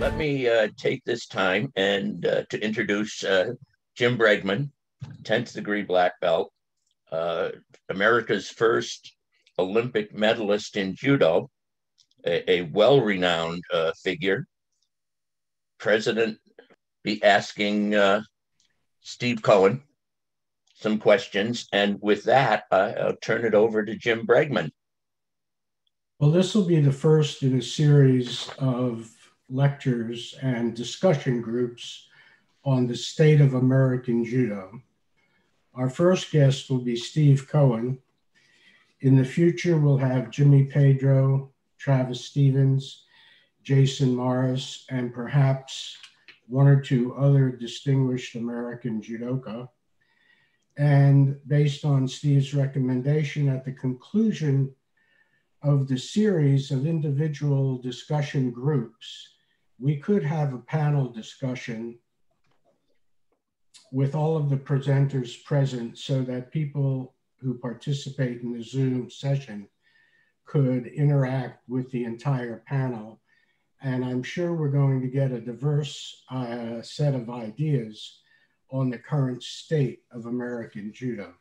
let me uh, take this time and uh, to introduce uh, Jim Bregman, 10th degree black belt, uh, America's first Olympic medalist in judo, a, a well-renowned uh, figure. President be asking uh, Steve Cohen some questions, and with that, I'll turn it over to Jim Bregman. Well, this will be the first in a series of lectures and discussion groups on the state of American judo. Our first guest will be Steve Cohen. In the future, we'll have Jimmy Pedro, Travis Stevens, Jason Morris, and perhaps one or two other distinguished American judoka. And based on Steve's recommendation at the conclusion of the series of individual discussion groups, we could have a panel discussion with all of the presenters present so that people who participate in the Zoom session could interact with the entire panel. And I'm sure we're going to get a diverse uh, set of ideas on the current state of American judo.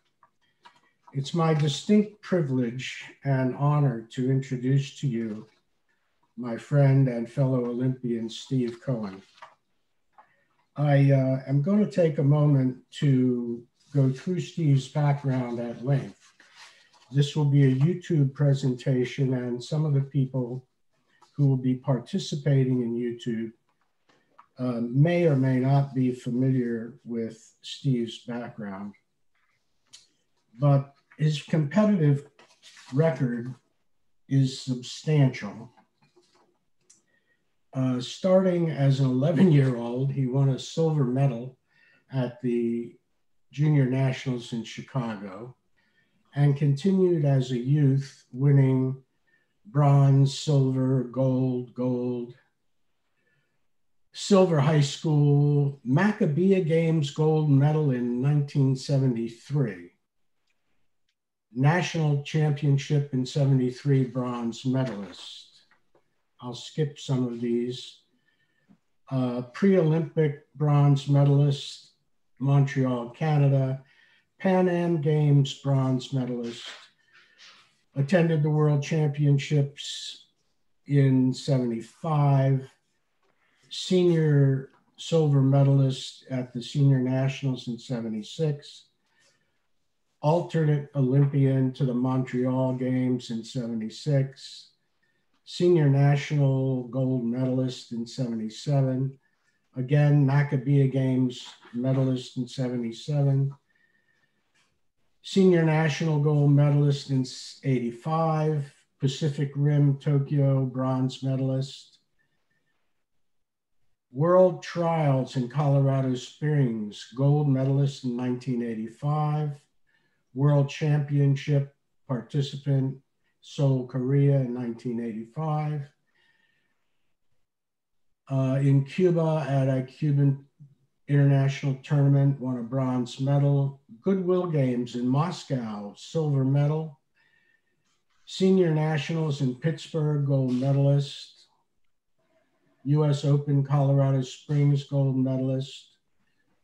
It's my distinct privilege and honor to introduce to you my friend and fellow Olympian, Steve Cohen. I uh, am going to take a moment to go through Steve's background at length. This will be a YouTube presentation, and some of the people who will be participating in YouTube uh, may or may not be familiar with Steve's background. But his competitive record is substantial. Uh, starting as an 11 year old, he won a silver medal at the Junior Nationals in Chicago and continued as a youth, winning bronze, silver, gold, gold, silver high school, Maccabiah Games gold medal in 1973, national championship in 73 bronze medalist I'll skip some of these. Uh, Pre-Olympic bronze medalist, Montreal, Canada. Pan Am Games bronze medalist. Attended the World Championships in 75. Senior silver medalist at the Senior Nationals in 76. Alternate Olympian to the Montreal Games in 76 senior national gold medalist in 77. Again, Maccabiah Games medalist in 77. Senior national gold medalist in 85. Pacific Rim Tokyo bronze medalist. World Trials in Colorado Springs, gold medalist in 1985. World Championship participant Seoul, Korea in 1985. Uh, in Cuba at a Cuban international tournament, won a bronze medal. Goodwill Games in Moscow, silver medal. Senior Nationals in Pittsburgh, gold medalist. US Open Colorado Springs, gold medalist.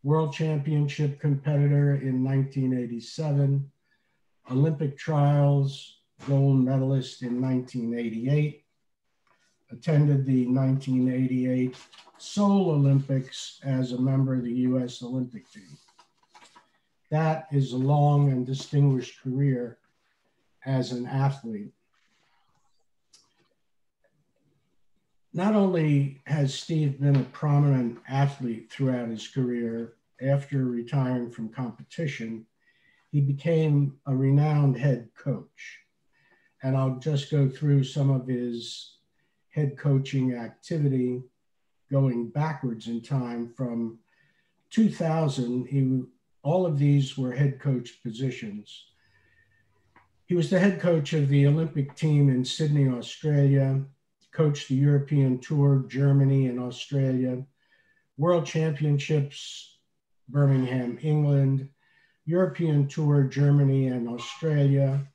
World Championship competitor in 1987. Olympic trials, gold medalist in 1988, attended the 1988 Seoul Olympics as a member of the US Olympic team. That is a long and distinguished career as an athlete. Not only has Steve been a prominent athlete throughout his career, after retiring from competition, he became a renowned head coach and I'll just go through some of his head coaching activity going backwards in time from 2000. He, all of these were head coach positions. He was the head coach of the Olympic team in Sydney, Australia, coached the European Tour, Germany and Australia, World Championships, Birmingham, England, European Tour, Germany and Australia,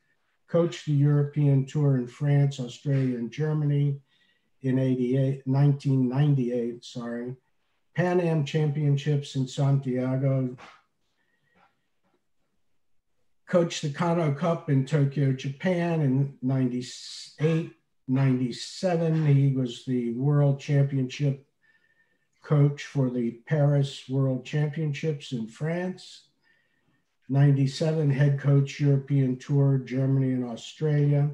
coached the European Tour in France, Australia, and Germany. in 88, 1998, sorry. Pan Am Championships in Santiago. Coached the Kano Cup in Tokyo, Japan in 98, 97. He was the World Championship coach for the Paris World Championships in France. 97, head coach European Tour, Germany and Australia.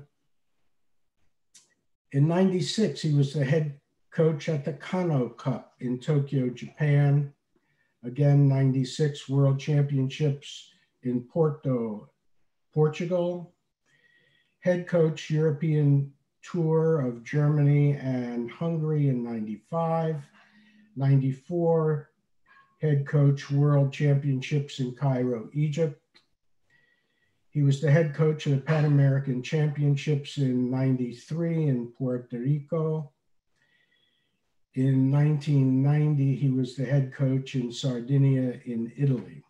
In 96, he was the head coach at the Kano Cup in Tokyo, Japan. Again, 96 World Championships in Porto, Portugal. Head coach European Tour of Germany and Hungary in 95. 94, head coach World Championships in Cairo, Egypt. He was the head coach of the Pan American Championships in 93 in Puerto Rico. In 1990, he was the head coach in Sardinia in Italy.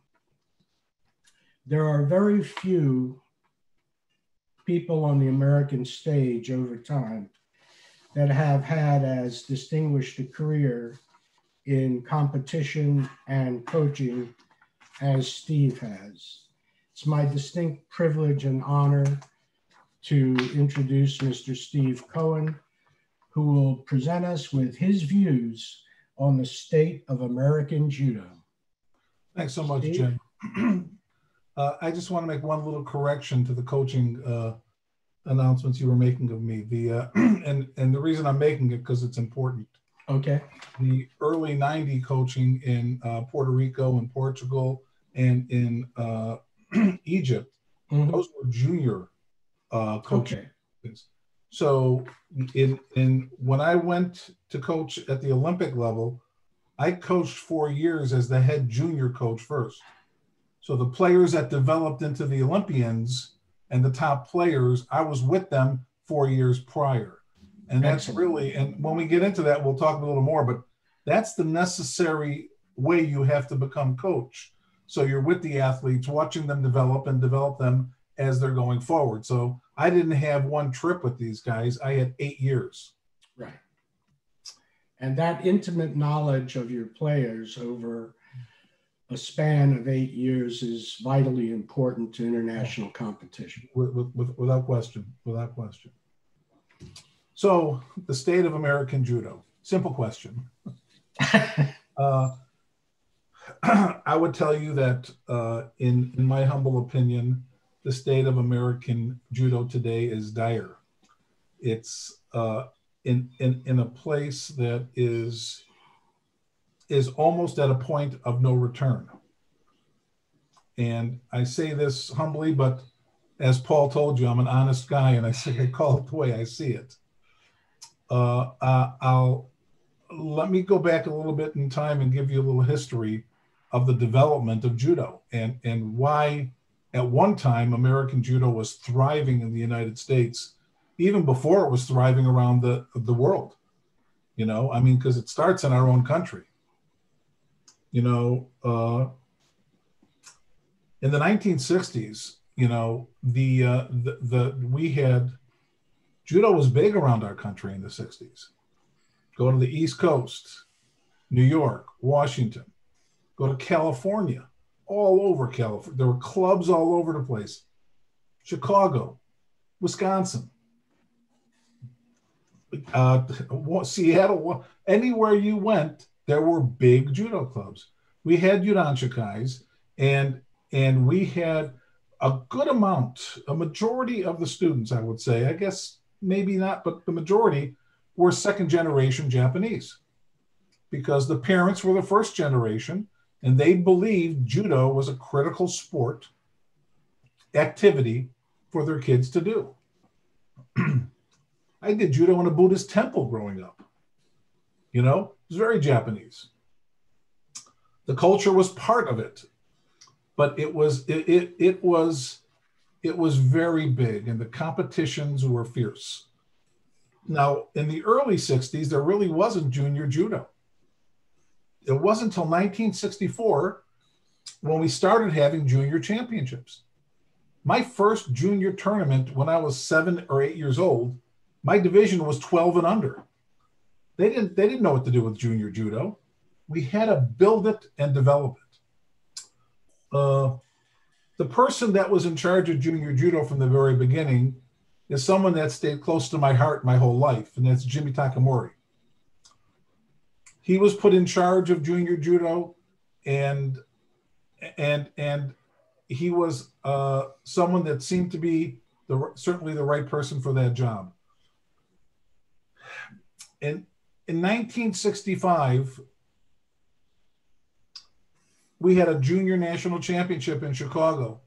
There are very few people on the American stage over time that have had as distinguished a career in competition and coaching as Steve has. It's my distinct privilege and honor to introduce Mr. Steve Cohen, who will present us with his views on the state of American Judo. Thanks so much, Steve? Jim. uh, I just want to make one little correction to the coaching uh, announcements you were making of me. The uh, and and the reason I'm making it because it's important. Okay. The early 90 coaching in uh, Puerto Rico and Portugal and in uh, Egypt, mm-hmm. those were junior uh, coaching. Okay. So in in when I went to coach at the Olympic level, I coached four years as the head junior coach first. So the players that developed into the Olympians and the top players, I was with them four years prior. And that's Excellent. really, and when we get into that, we'll talk a little more, but that's the necessary way you have to become coach. So you're with the athletes, watching them develop and develop them as they're going forward. So I didn't have one trip with these guys, I had eight years. Right. And that intimate knowledge of your players over a span of eight years is vitally important to international competition. With, with, without question, without question. So, the state of American judo. Simple question. uh, I would tell you that, uh, in in my humble opinion, the state of American judo today is dire. It's uh, in in in a place that is is almost at a point of no return. And I say this humbly, but as Paul told you, I'm an honest guy, and I say I call it the way I see it uh, I'll let me go back a little bit in time and give you a little history of the development of judo and and why at one time American judo was thriving in the United States even before it was thriving around the the world. You know, I mean, because it starts in our own country. You know, uh, in the 1960s, you know, the, uh, the the we had judo was big around our country in the 60s. Go to the East Coast, New York, Washington, go to California, all over California. There were clubs all over the place. Chicago, Wisconsin, uh, Seattle, anywhere you went, there were big judo clubs. We had Yudanshikais, and and we had a good amount, a majority of the students, I would say, I guess maybe not, but the majority were second generation Japanese because the parents were the first generation and they believed judo was a critical sport activity for their kids to do. I did judo in a Buddhist temple growing up. You know, it was very Japanese. The culture was part of it, but it was it, it, it was it was very big and the competitions were fierce. Now, in the early 60s, there really wasn't junior judo. It wasn't until 1964 when we started having junior championships. My first junior tournament when I was seven or eight years old, my division was 12 and under. They didn't they didn't know what to do with junior judo. We had to build it and develop it. Uh, the person that was in charge of junior judo from the very beginning is someone that stayed close to my heart my whole life, and that's Jimmy Takamori. He was put in charge of junior judo, and and and he was uh, someone that seemed to be the certainly the right person for that job. And in 1965, we had a junior national championship in Chicago,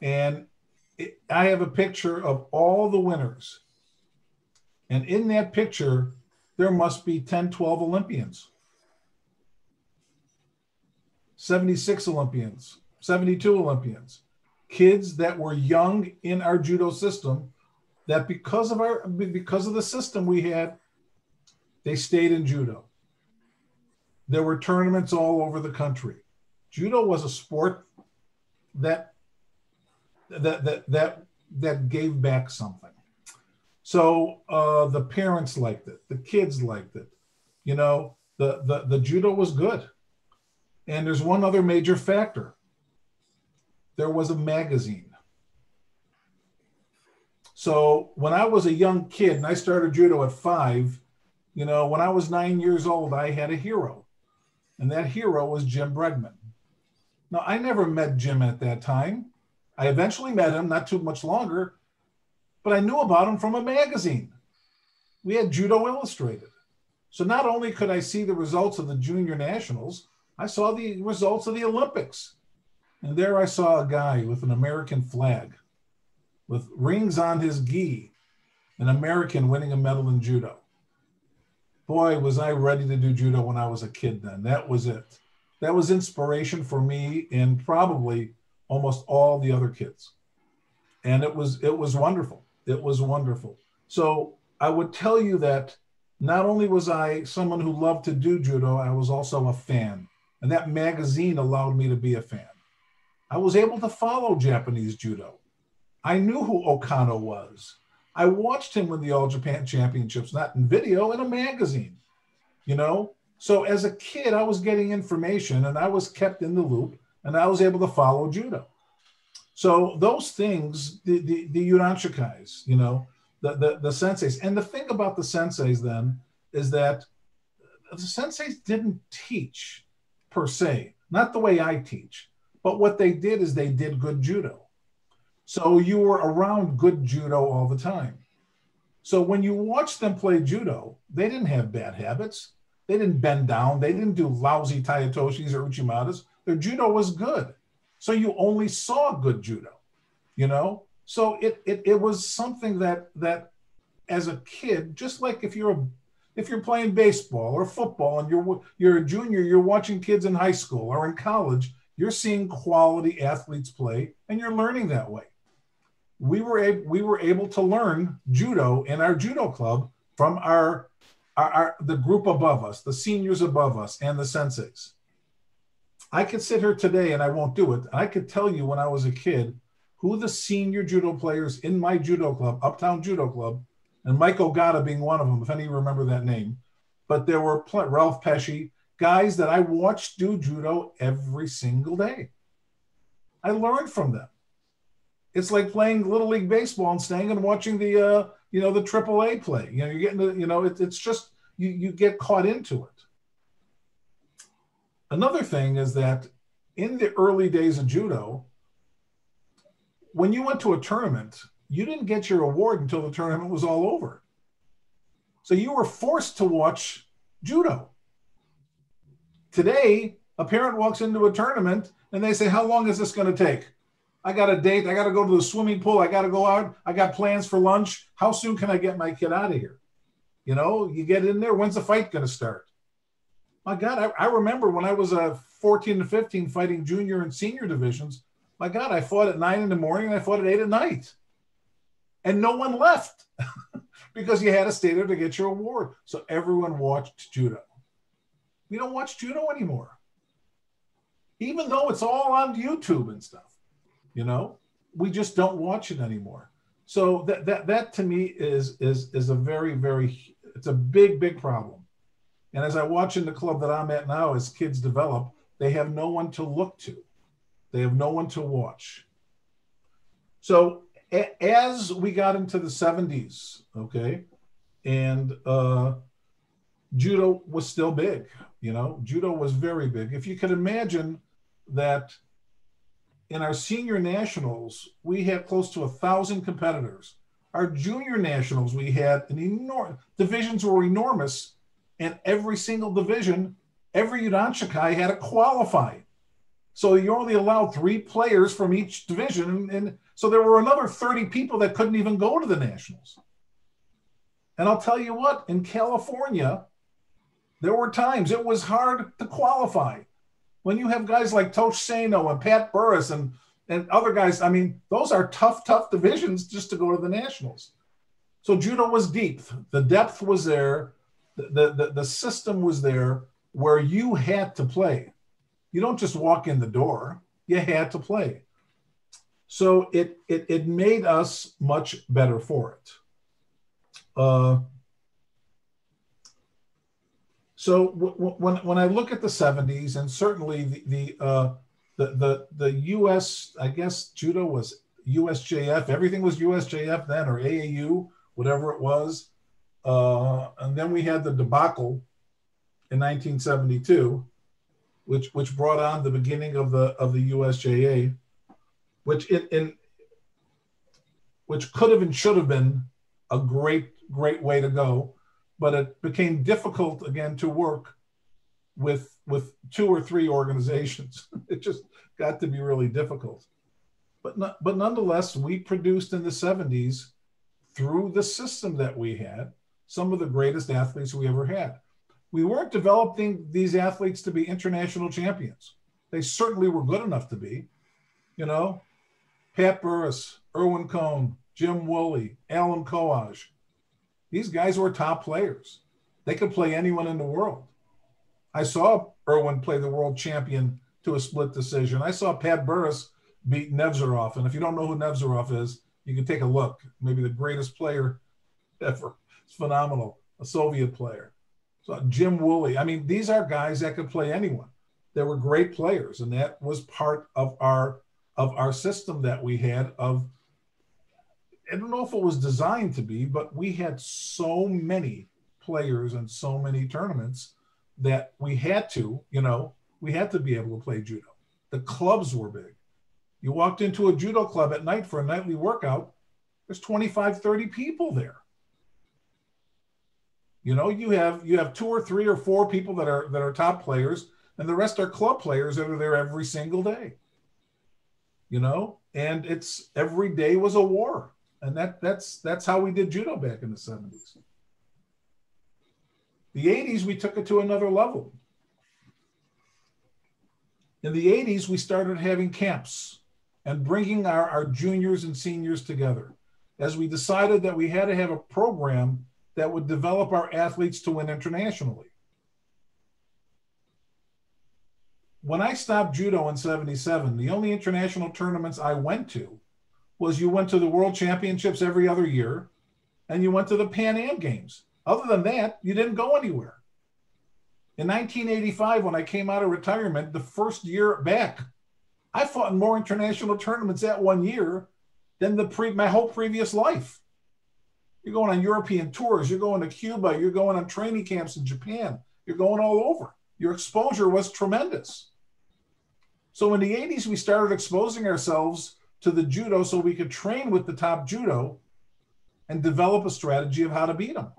and it, I have a picture of all the winners. And in that picture, there must be 10, 12 Olympians. 76 Olympians, 72 Olympians, kids that were young in our judo system that because of our because of the system we had they stayed in judo there were tournaments all over the country. Judo was a sport that that that that that gave back something. So uh, the parents liked it. The kids liked it. You know the the, the judo was good. And there's one other major factor. There was a magazine. So when I was a young kid and I started judo at five, you know, when I was nine years old, I had a hero. And that hero was Jim Bregman. Now, I never met Jim at that time. I eventually met him, not too much longer, but I knew about him from a magazine. We had Judo Illustrated. So not only could I see the results of the junior nationals, I saw the results of the Olympics. And there I saw a guy with an American flag, with rings on his gi, an American winning a medal in judo. Boy, was I ready to do judo when I was a kid then. That was it. That was inspiration for me and probably almost all the other kids. And it was it was wonderful. It was wonderful. So I would tell you that not only was I someone who loved to do judo, I was also a fan. And that magazine allowed me to be a fan. I was able to follow Japanese judo. I knew who Okano was. I watched him win the All Japan Championships, not in video, in a magazine. You know, so as a kid, I was getting information and I was kept in the loop and I was able to follow judo. So those things, the the, the Yudanshikai, you know, the, the the senseis, and the thing about the senseis then is that the senseis didn't teach per se, not the way I teach. But what they did is they did good judo. So you were around good judo all the time. So when you watched them play judo, they didn't have bad habits. They didn't bend down. They didn't do lousy tai otoshis or uchimatas. Their judo was good. So you only saw good judo, you know? So it, it, it was something that, that as a kid, just like if you're a, if you're playing baseball or football and you're, you're a junior, you're watching kids in high school or in college, you're seeing quality athletes play and you're learning that way. We were, able, we were able to learn judo in our judo club from our, our, our the group above us, the seniors above us, and the senseis. I could sit here today and I won't do it. I could tell you when I was a kid who the senior judo players in my judo club, Uptown Judo Club, and Mike Ogata being one of them, if any remember that name. But there were Ralph Pesci, guys that I watched do judo every single day. I learned from them. It's like playing little league baseball and staying and watching the uh, you know the AAA play. You know, you're getting the, you know it, it's just you you get caught into it. Another thing is that in the early days of judo, when you went to a tournament, you didn't get your award until the tournament was all over. So you were forced to watch judo. Today, a parent walks into a tournament and they say, How long is this going to take? I got a date. I got to go to the swimming pool. I got to go out. I got plans for lunch. How soon can I get my kid out of here? You know, you get in there. When's the fight going to start? My God, I, I remember when I was a uh, 14 and 15 fighting junior and senior divisions. My God, I fought at nine in the morning and I fought at eight at night. And no one left because you had to stay there to get your award. So everyone watched judo. We don't watch judo anymore. Even though it's all on YouTube and stuff, you know, we just don't watch it anymore. So that that that to me is is is a very very It's a big, big problem. And as I watch in the club that I'm at now, as kids develop, they have no one to look to. They have no one to watch. So a- as we got into the 70s, okay, and uh, judo was still big, you know, judo was very big. If you could imagine that in our senior nationals, we had close to a thousand competitors. Our junior nationals, we had an enormous divisions were enormous, and every single division, every Yudanshikai had to qualify. So you only allowed three players from each division, and, and so there were another 30 people that couldn't even go to the nationals. And I'll tell you what, in California, there were times it was hard to qualify when you have guys like Tosh Sano and Pat Burris and and other guys, I mean, those are tough, tough divisions just to go to the nationals. So judo was deep. The depth was there. The, the, the system was there where you had to play. You don't just walk in the door, you had to play. So it, it, it made us much better for it. Uh, so when, when I look at the 70s, and certainly the the, uh, the the the U.S. I guess judo was USJF. Everything was USJF then, or AAU, whatever it was. Uh, and then we had the debacle in 1972, which which brought on the beginning of the of the USJA, which in, in which could have and should have been a great great way to go but it became difficult again to work with with two or three organizations. It just got to be really difficult. But not, but nonetheless, we produced in the 70s through the system that we had some of the greatest athletes we ever had. We weren't developing these athletes to be international champions. They certainly were good enough to be. You know, Pat Burris, Irwin Cohen, Jim Woolley, Allen Coage, these guys were top players. They could play anyone in the world. I saw Irwin play the world champion to a split decision. I saw Pat Burris beat Nevzorov. And if you don't know who Nevzorov is, you can take a look. Maybe the greatest player ever. It's phenomenal. A Soviet player. So Jim Woolley. I mean, these are guys that could play anyone. They were great players, and that was part of our of our system that we had of I don't know if it was designed to be, but we had so many players and so many tournaments that we had to, you know, we had to be able to play judo. The clubs were big. You walked into a judo club at night for a nightly workout, there's 25, 30 people there. You know, you have you have two or three or four people that are that are top players, and the rest are club players that are there every single day. You know, and it's every day was a war and that that's that's how we did judo back in the 70s the 80s we took it to another level. In the 80s we started having camps and bringing our, our juniors and seniors together as we decided that we had to have a program that would develop our athletes to win internationally. When i stopped judo in 77 the only international tournaments i went to was you went to the World Championships every other year and you went to the Pan Am Games. Other than that, you didn't go anywhere. In 1985, when I came out of retirement, the first year back, I fought in more international tournaments that one year than the pre my whole previous life. You're going on European tours, you're going to Cuba, you're going on training camps in Japan, you're going all over. Your exposure was tremendous. So in the 80s, we started exposing ourselves to the judo so we could train with the top judo and develop a strategy of how to beat them.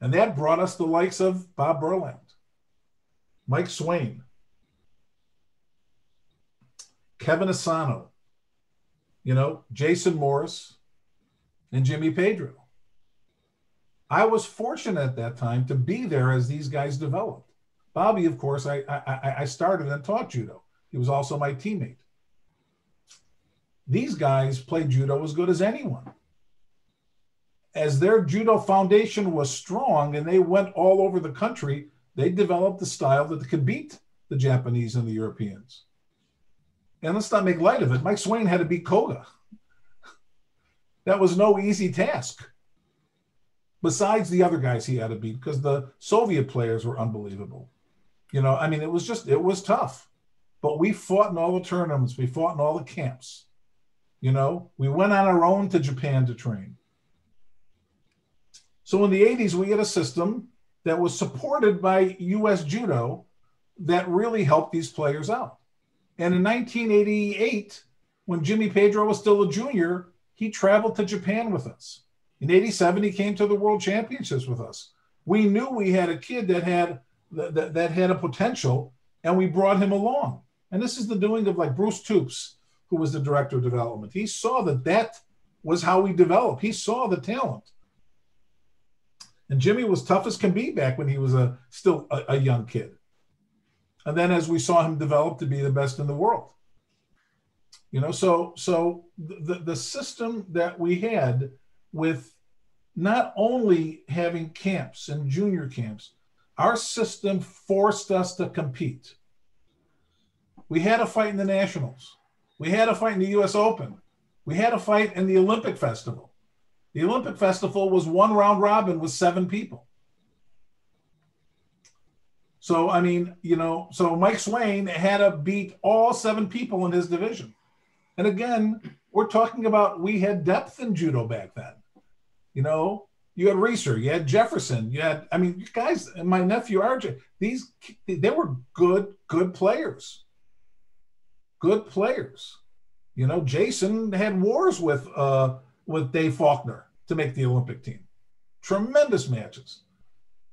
And that brought us the likes of Bob Berland, Mike Swain, Kevin Asano, you know, Jason Morris, and Jimmy Pedro. I was fortunate at that time to be there as these guys developed. Bobby, of course, I, I, I started and taught judo. He was also my teammate. These guys played judo as good as anyone. As their judo foundation was strong and they went all over the country, they developed a style that could beat the Japanese and the Europeans. And let's not make light of it. Mike Swain had to beat Koga. That was no easy task. besides the other guys he had to beat because the Soviet players were unbelievable. You know, I mean, it was just, it was tough. But we fought in all the tournaments, we fought in all the camps. You know, we went on our own to Japan to train. So in the 80s, we had a system that was supported by US Judo that really helped these players out. And in 1988, when Jimmy Pedro was still a junior, he traveled to Japan with us. In 87, he came to the World Championships with us. We knew we had a kid that had that, that had a potential, and we brought him along. And this is the doing of like Bruce Toups, who was the director of development. He saw that that was how we develop. He saw the talent. And Jimmy was tough as can be back when he was a still a, a young kid. And then as we saw him develop to be the best in the world. You know, so so the, the system that we had with not only having camps and junior camps, our system forced us to compete. We had a fight in the Nationals. We had a fight in the US Open. We had a fight in the Olympic Festival. The Olympic Festival was one round robin with seven people. So, I mean, you know, so Mike Swain had to beat all seven people in his division. And again, we're talking about we had depth in judo back then. You know, you had Reeser, you had Jefferson, you had, I mean, guys, my nephew RJ, these, they were good, good players. Good players. You know, Jason had wars with, uh, with Dave Faulkner to make the Olympic team. Tremendous matches,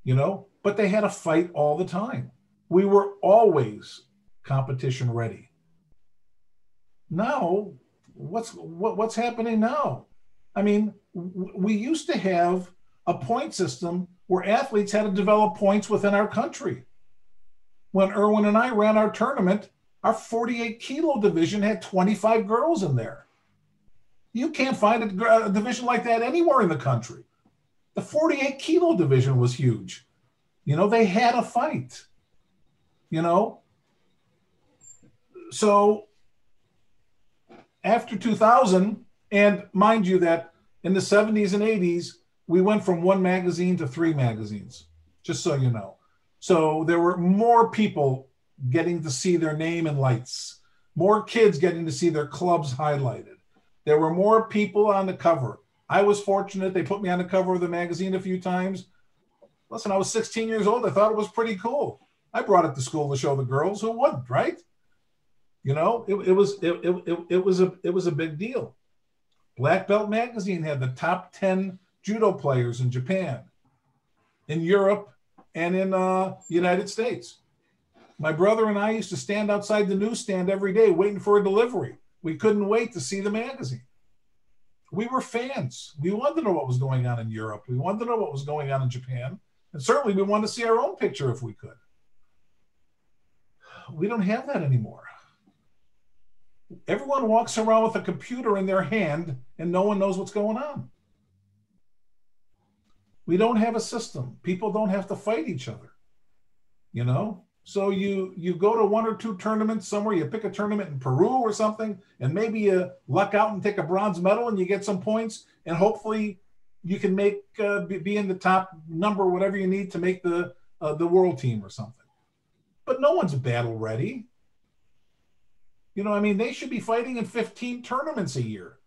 you know, but they had a fight all the time. We were always competition ready. Now, what's what, what's happening now? I mean, we used to have a point system where athletes had to develop points within our country. When Irwin and I ran our tournament, our 48 kilo division had 25 girls in there. You can't find a, a division like that anywhere in the country. The 48 kilo division was huge. You know, they had a fight, you know. So after 2000, and mind you, that in the 70s and 80s, we went from one magazine to three magazines, just so you know. So there were more people getting to see their name in lights, more kids getting to see their clubs highlighted. There were more people on the cover. I was fortunate. They put me on the cover of the magazine a few times. Listen, I was 16 years old. I thought it was pretty cool. I brought it to school to show the girls. Who wouldn't, right? You know, it, it was it, it, it was a it was a big deal. Black Belt Magazine had the top 10 judo players in Japan, in Europe, and in uh, the United States. My brother and I used to stand outside the newsstand every day waiting for a delivery. We couldn't wait to see the magazine. We were fans. We wanted to know what was going on in Europe. We wanted to know what was going on in Japan. And certainly we wanted to see our own picture if we could. We don't have that anymore. Everyone walks around with a computer in their hand and no one knows what's going on. We don't have a system. People don't have to fight each other. You know? So you you go to one or two tournaments somewhere, you pick a tournament in Peru or something, and maybe you luck out and take a bronze medal and you get some points, and hopefully you can make uh, be, in the top number, whatever you need to make the uh, the world team or something. But no one's battle ready. You know, I mean, they should be fighting in 15 tournaments a year.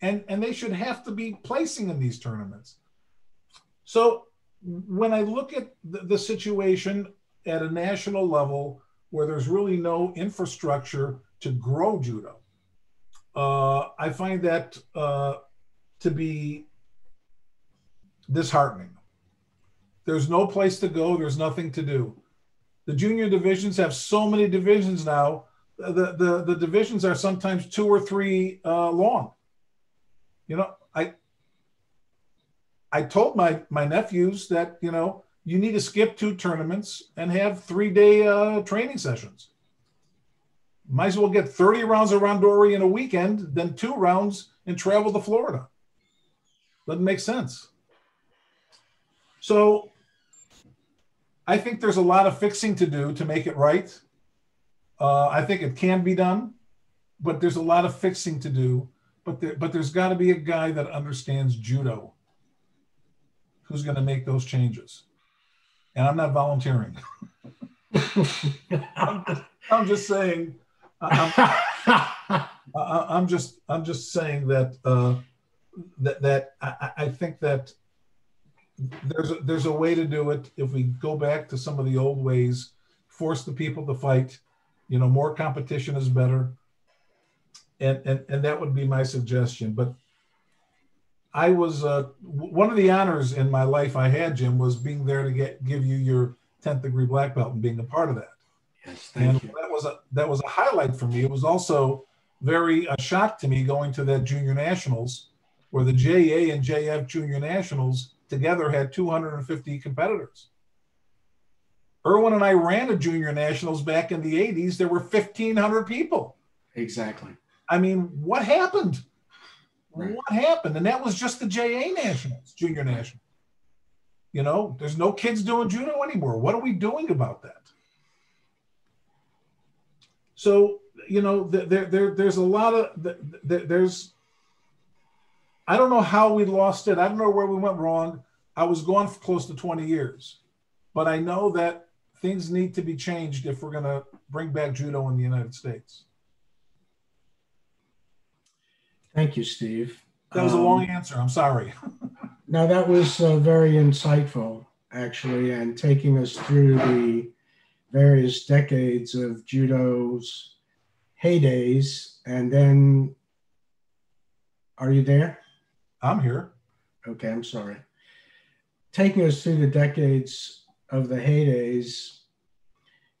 And and they should have to be placing in these tournaments. So when I look at the, the situation at a national level where there's really no infrastructure to grow judo, uh, I find that uh, to be disheartening. There's no place to go. There's nothing to do. The junior divisions have so many divisions now. The, the, the divisions are sometimes two or three uh, long. You know, I I told my my nephews that you know you need to skip two tournaments and have three day uh, training sessions. Might as well get 30 rounds of randori in a weekend than two rounds and travel to Florida. Doesn't make sense. So I think there's a lot of fixing to do to make it right. Uh, I think it can be done, but there's a lot of fixing to do. But there, but there's got to be a guy that understands judo who's going to make those changes. And I'm not volunteering. I'm, just, I'm, just, saying. I'm, I'm, just I'm just saying that uh, that that I, I think that there's a, there's a way to do it if we go back to some of the old ways, force the people to fight. You know, more competition is better. And and and that would be my suggestion. But I was uh, one of the honors in my life I had, Jim, was being there to get give you your 10th degree black belt and being a part of that. Yes, thank and you. That was a that was a highlight for me. It was also very a shock to me going to that junior nationals, where the JA and JF junior nationals together had 250 competitors. Irwin and I ran a junior nationals back in the 80s. There were 1,500 people. Exactly. I mean, what happened? Right. What happened? And that was just the JA nationals, junior nationals. You know, there's no kids doing judo anymore. What are we doing about that? So, you know, there, there, there's a lot of, there's I don't know how we lost it. I don't know where we went wrong. I was gone for close to 20 years, but I know that things need to be changed if we're going to bring back judo in the United States. Thank you, Steve. That was um, a long um, answer. I'm sorry. no, that was uh, very insightful, actually, and taking us through the various decades of judo's heydays. And then, are you there? I'm here. Okay, I'm sorry. Taking us through the decades of the heydays,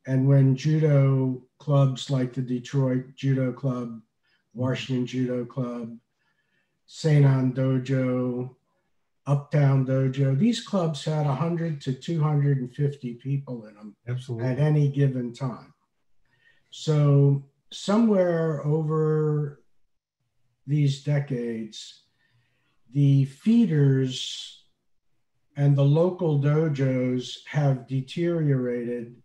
and when judo clubs like the Detroit Judo Club, Washington Judo Club, Seinan Dojo, Uptown Dojo, these clubs had 100 to 250 people in them Absolutely. at any given time. So, somewhere over these decades, the feeders and the local dojos have deteriorated,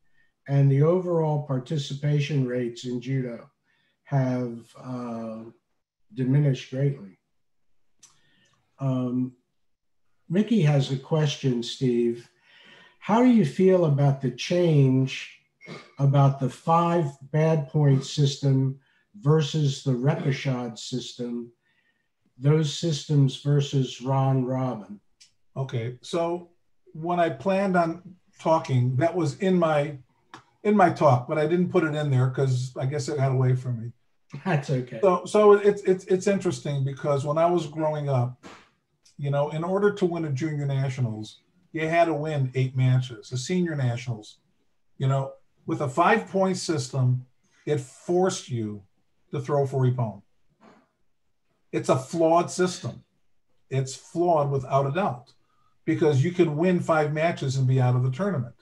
and the overall participation rates in judo have uh, diminished greatly. Um, Mickey has a question, Steve. How do you feel about the change about the five bad point system versus the repechage system those systems versus round robin. Okay, so when I planned on talking, that was in my in my talk, but I didn't put it in there because I guess it got away from me. That's okay. So so it's it's it's interesting because when I was growing up, you know, in order to win a junior nationals, you had to win eight matches. The senior nationals, you know, with a five point system, it forced you to throw for ippon. It's a flawed system. It's flawed without a doubt because you can win five matches and be out of the tournament.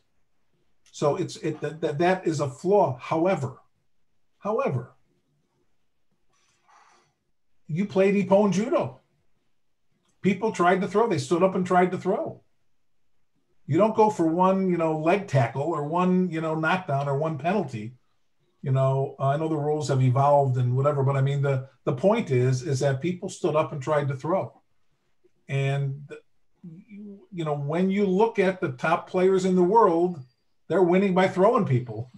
So it's it that, that is a flaw. However, however, you played Ippon judo. People tried to throw. They stood up and tried to throw. You don't go for one, you know, leg tackle or one, you know, knockdown or one penalty you know i know the rules have evolved and whatever but i mean the the point is is that people stood up and tried to throw and you know when you look at the top players in the world they're winning by throwing people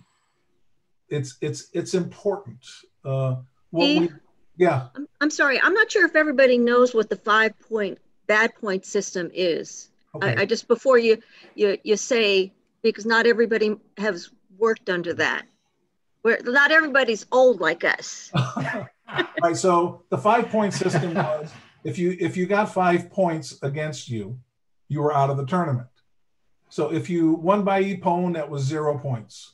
it's it's it's important uh what we, yeah I'm, I'm sorry i'm not sure if everybody knows what the five point bad point system is okay. I, I just before you you you say because not everybody has worked under that we're not everybody's old like us. right. So the five point system was if you if you got five points against you, you were out of the tournament. So if you won by Ippon, that was zero points.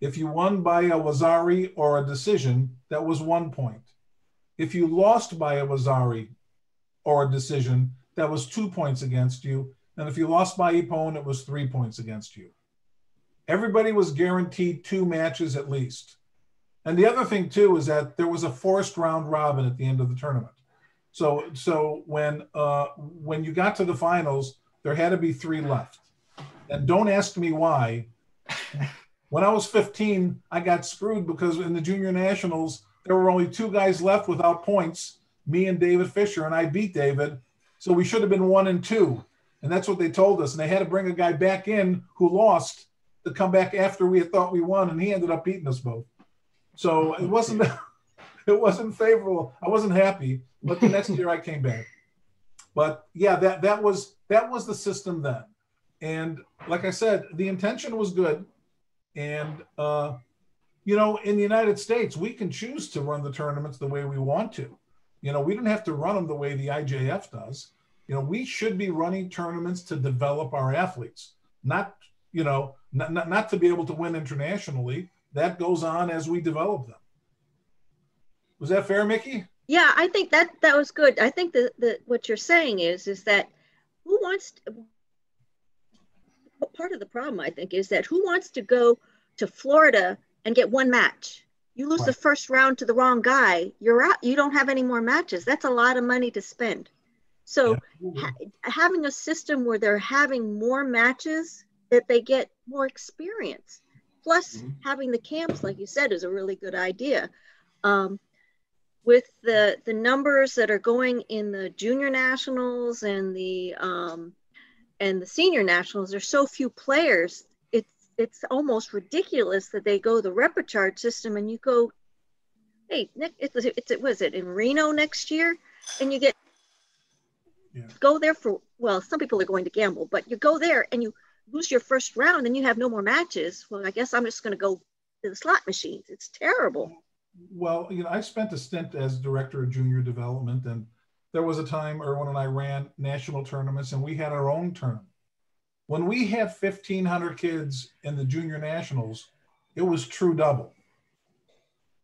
If you won by a Wazari or a decision, that was one point. If you lost by a Wazari or a decision, that was two points against you. And if you lost by Ippon, it was three points against you everybody was guaranteed two matches at least. And the other thing too is that there was a forced round robin at the end of the tournament. So so when uh, when you got to the finals, there had to be three left. And don't ask me why. When I was 15, I got screwed because in the junior nationals there were only two guys left without points, me and David Fisher, and I beat David. So we should have been one and two. And that's what they told us. And they had to bring a guy back in who lost to come back after we had thought we won, and he ended up beating us both. So it wasn't it wasn't favorable. I wasn't happy, but the next year I came back. But yeah, that that was that was the system then. And like I said, the intention was good. And uh, you know, in the United States, we can choose to run the tournaments the way we want to. You know, we don't have to run them the way the IJF does. You know, we should be running tournaments to develop our athletes, not, you know, not, not, not to be able to win internationally. That goes on as we develop them. Was that fair, Mickey? Yeah, I think that that was good. I think that, what you're saying is is that who wants to, part of the problem I think is that who wants to go to Florida and get one match? You lose right. the first round to the wrong guy, you're out. You don't have any more matches. That's a lot of money to spend. So ha- having a system where they're having more matches that they get more experience. Plus, mm-hmm. having the camps, like you said, is a really good idea. Um, with the the numbers that are going in the junior nationals and the um, and the senior nationals, there's so few players. It's almost ridiculous that they go the repechage system and you go, hey, Nick, it's it's it was it in Reno next year, and you get yeah. go there for well, some people are going to gamble, but you go there and you lose your first round and you have no more matches. Well, I guess I'm just going to go to the slot machines. It's terrible. Well, you know, I spent a stint as director of junior development, and there was a time Irwin and I ran national tournaments, and we had our own tournament. When we had 1,500 kids in the junior nationals, it was true double.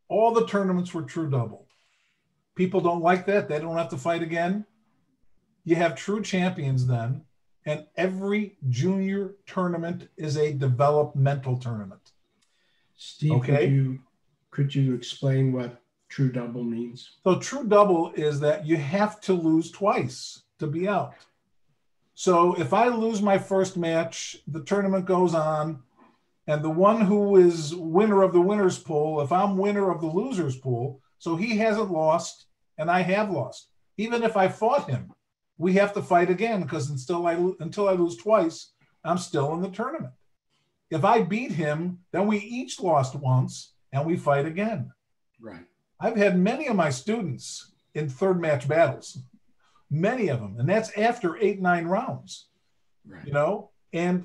All the tournaments were true double. People don't like that. They don't have to fight again. You have true champions then, and every junior tournament is a developmental tournament. Steve, okay? could you could you explain what true double means? So true double is that you have to lose twice to be out. So if I lose my first match, the tournament goes on, and the one who is winner of the winners pool, if I'm winner of the losers pool, so he hasn't lost and I have lost. Even if I fought him, we have to fight again because until I until I lose twice, I'm still in the tournament. If I beat him, then we each lost once and we fight again. Right. I've had many of my students in third match battles, many of them, and that's after eight nine rounds. Right. You know, and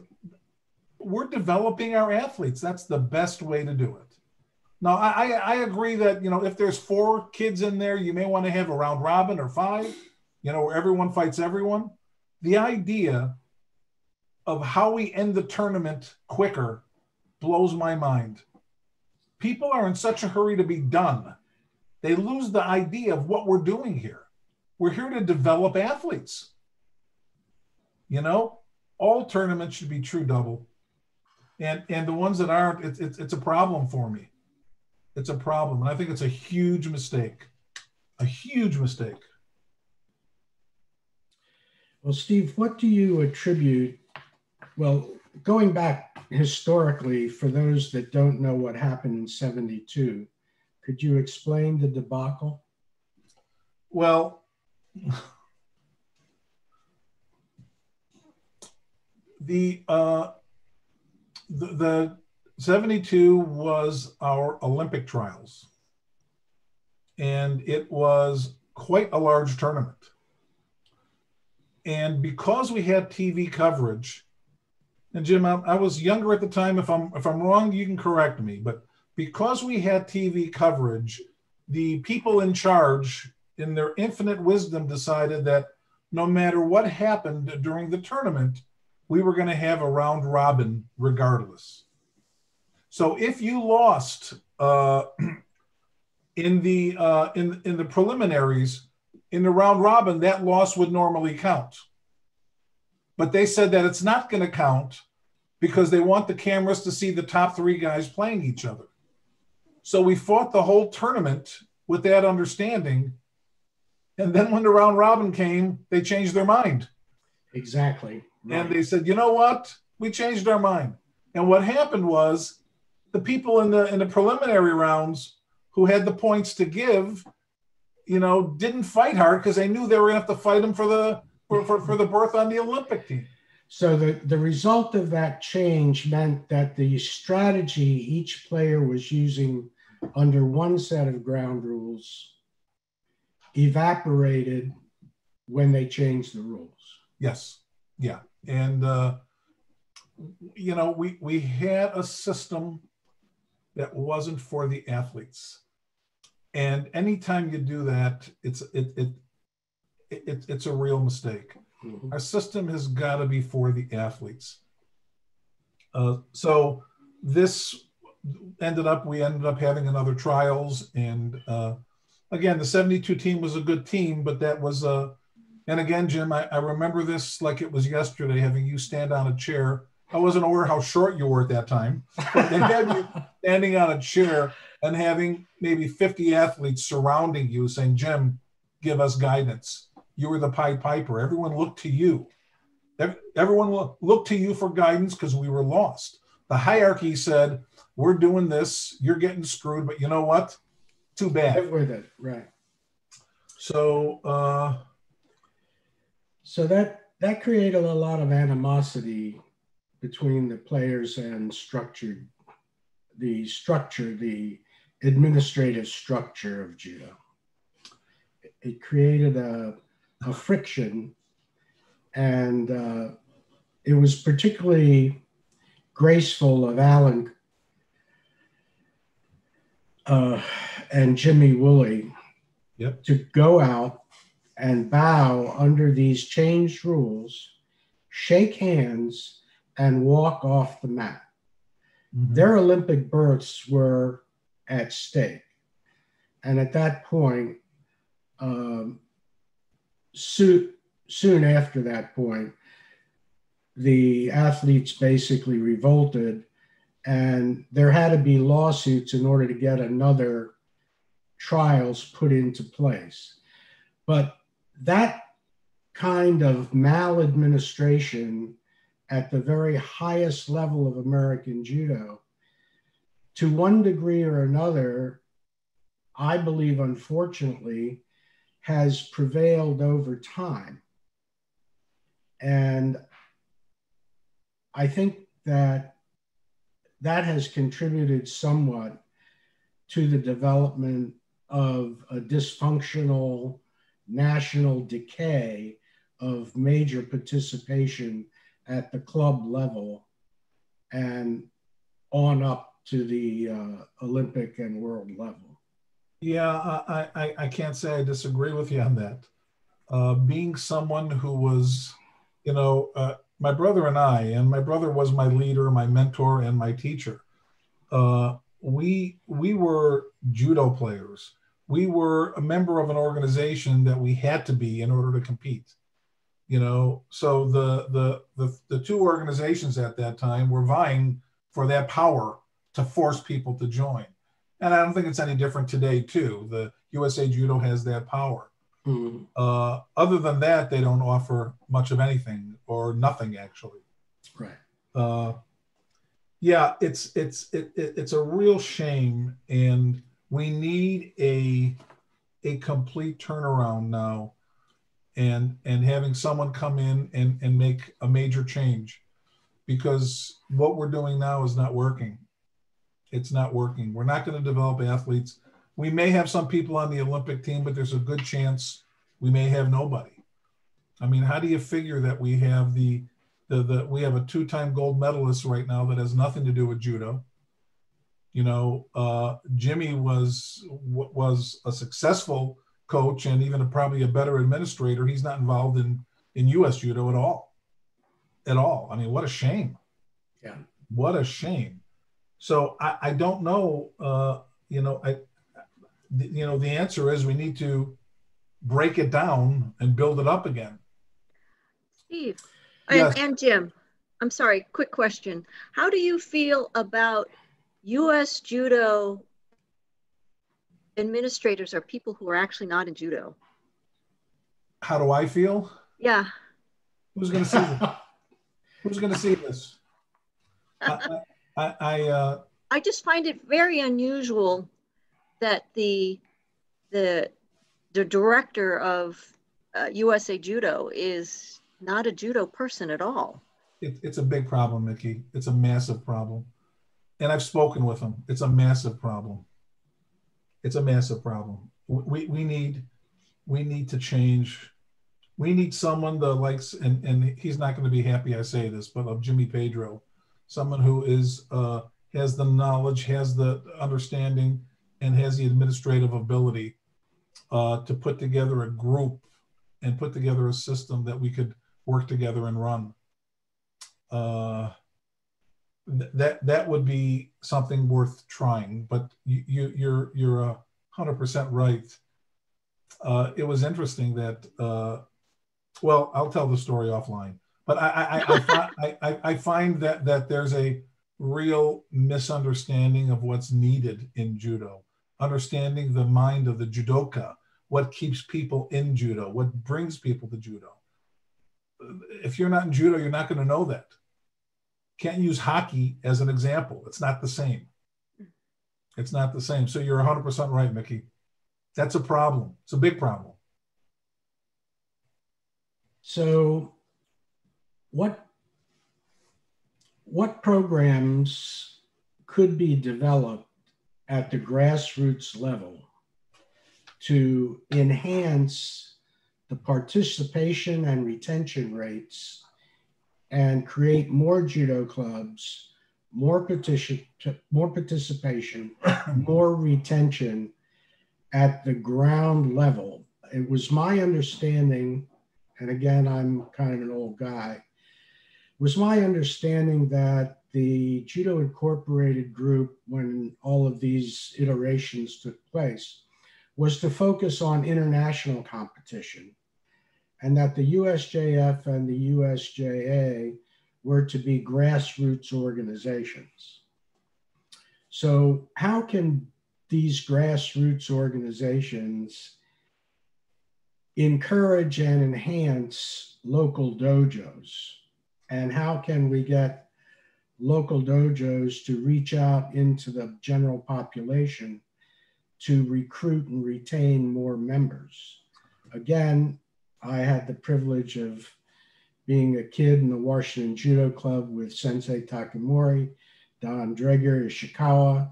we're developing our athletes. That's the best way to do it. Now, I, I agree that you know if there's four kids in there, you may want to have a round robin or five you know, where everyone fights everyone. The idea of how we end the tournament quicker blows my mind. People are in such a hurry to be done. They lose the idea of what we're doing here. We're here to develop athletes. You know, all tournaments should be true double. And and the ones that aren't, it's, it's, it's a problem for me. It's a problem. And I think it's a huge mistake. A huge mistake. Well, Steve, what do you attribute? Well, going back historically, for those that don't know what happened in 72, could you explain the debacle? Well, the, uh, the, the 72 was our Olympic trials, and it was quite a large tournament. And because we had TV coverage, and Jim, I, I, was younger at the time. If I'm if I'm wrong, you can correct me. But because we had TV coverage, the people in charge, in their infinite wisdom, decided that no matter what happened during the tournament, we were going to have a round robin regardless. So if you lost uh, in the uh, in in the preliminaries, in the round robin, that loss would normally count. But they said that it's not going to count because they want the cameras to see the top three guys playing each other. So we fought the whole tournament with that understanding. And then when the round robin came, they changed their mind. Exactly. Right. And they said, you know what? We changed our mind. And what happened was the people in the in the preliminary rounds who had the points to give you know, didn't fight hard because they knew they were going to have to fight them for the for, for, for the berth on the Olympic team. So the, the result of that change meant that the strategy each player was using under one set of ground rules evaporated when they changed the rules. Yes. Yeah. And, uh, you know, we, we had a system that wasn't for the athletes. And anytime you do that, it's, it, it, it, it's a real mistake. Mm-hmm. Our system has got to be for the athletes. Uh, so this ended up, we ended up having another trials. And uh, again, the 72 team was a good team, but that was a, uh, and again, Jim, I, I remember this like it was yesterday, having you stand on a chair. I wasn't aware how short you were at that time, but they had you standing on a chair and having maybe 50 athletes surrounding you saying, Jim, give us guidance you were the Pied Piper. Everyone looked to you. Everyone looked to you for guidance because we were lost. The hierarchy said, "We're doing this. You're getting screwed, but you know what? Too bad." With it, right? So, uh, so that that created a lot of animosity between the players and structured the structure, the administrative structure of judo. It created a a friction. And uh, it was particularly graceful of Allen uh, and Jimmy Wooley yep. to go out and bow under these changed rules, shake hands, and walk off the mat. Mm-hmm. Their Olympic berths were at stake. And at that point, um, soon, soon after that point, the athletes basically revolted, and there had to be lawsuits in order to get another trials put into place. But that kind of maladministration at the very highest level of American judo, to one degree or another, I believe, unfortunately, has prevailed over time. And I think that that has contributed somewhat to the development of a dysfunctional national decay of major participation at the club level and on up to the uh, Olympic and world level. Yeah, I, I, I can't say I disagree with you on that. Uh, being someone who was, you know, uh, my brother and I, and my brother was my leader, my mentor, and my teacher. Uh, we we were judo players. We were a member of an organization that we had to be in order to compete. You know, so the the the, the two organizations at that time were vying for that power to force people to join and I don't think it's any different today too. The USA Judo has that power. Mm-hmm. Uh, other than that, they don't offer much of anything or nothing actually. Right. Uh, yeah, it's it's it, it, it's a real shame, and we need a a complete turnaround now, and and having someone come in and and make a major change, because what we're doing now is not working it's not working. We're not going to develop athletes. We may have some people on the Olympic team, but there's a good chance we may have nobody. I mean, how do you figure that we have the the, the we have a two-time gold medalist right now that has nothing to do with judo? You know, uh, Jimmy was was a successful coach and even a, probably a better administrator. He's not involved in in U.S. judo at all, at all. I mean, what a shame. Yeah. What a shame. So I, I don't know. Uh, you know, I, you know, the answer is we need to break it down and build it up again. Steve yes. and, and Jim, I'm sorry. Quick question: How do you feel about U.S. judo administrators? Are people who are actually not in judo? How do I feel? Yeah. Who's going to see this? Who's going to see this? I, I I, uh, I just find it very unusual that the the the director of uh, USA Judo is not a judo person at all. It, it's a big problem, Mickey. It's a massive problem. And I've spoken with him. It's a massive problem. It's a massive problem. We, we need we need to change. We need someone that likes, and, and he's not going to be happy I say this, but of Jimmy Pedro, someone who is uh, has the knowledge, has the understanding, and has the administrative ability uh, to put together a group and put together a system that we could work together and run. Uh, th- that that would be something worth trying. But you, you you're you're hundred percent right. Uh, it was interesting that. Uh, well, I'll tell the story offline. But I I, I, I, I, I find that that there's a real misunderstanding of what's needed in judo understanding the mind of the judoka what keeps people in judo, what brings people to judo. If you're not in judo, you're not going to know that. Can't use hockey as an example. It's not the same. It's not the same. So you're 100% right, Mickey. That's a problem. It's a big problem. So, what what programs could be developed at the grassroots level to enhance the participation and retention rates and create more judo clubs, more petition, more participation, more retention at the ground level. It was my understanding, and again, I'm kind of an old guy, was my understanding that the Judo Incorporated group, when all of these iterations took place, was to focus on international competition and that the USJF and the USJA were to be grassroots organizations. So, how can these grassroots organizations encourage and enhance local dojos? And how can we get local dojos to reach out into the general population to recruit and retain more members. Again, I had the privilege of being a kid in the Washington Judo Club with Sensei Takemori, Donn Draeger, Ishikawa.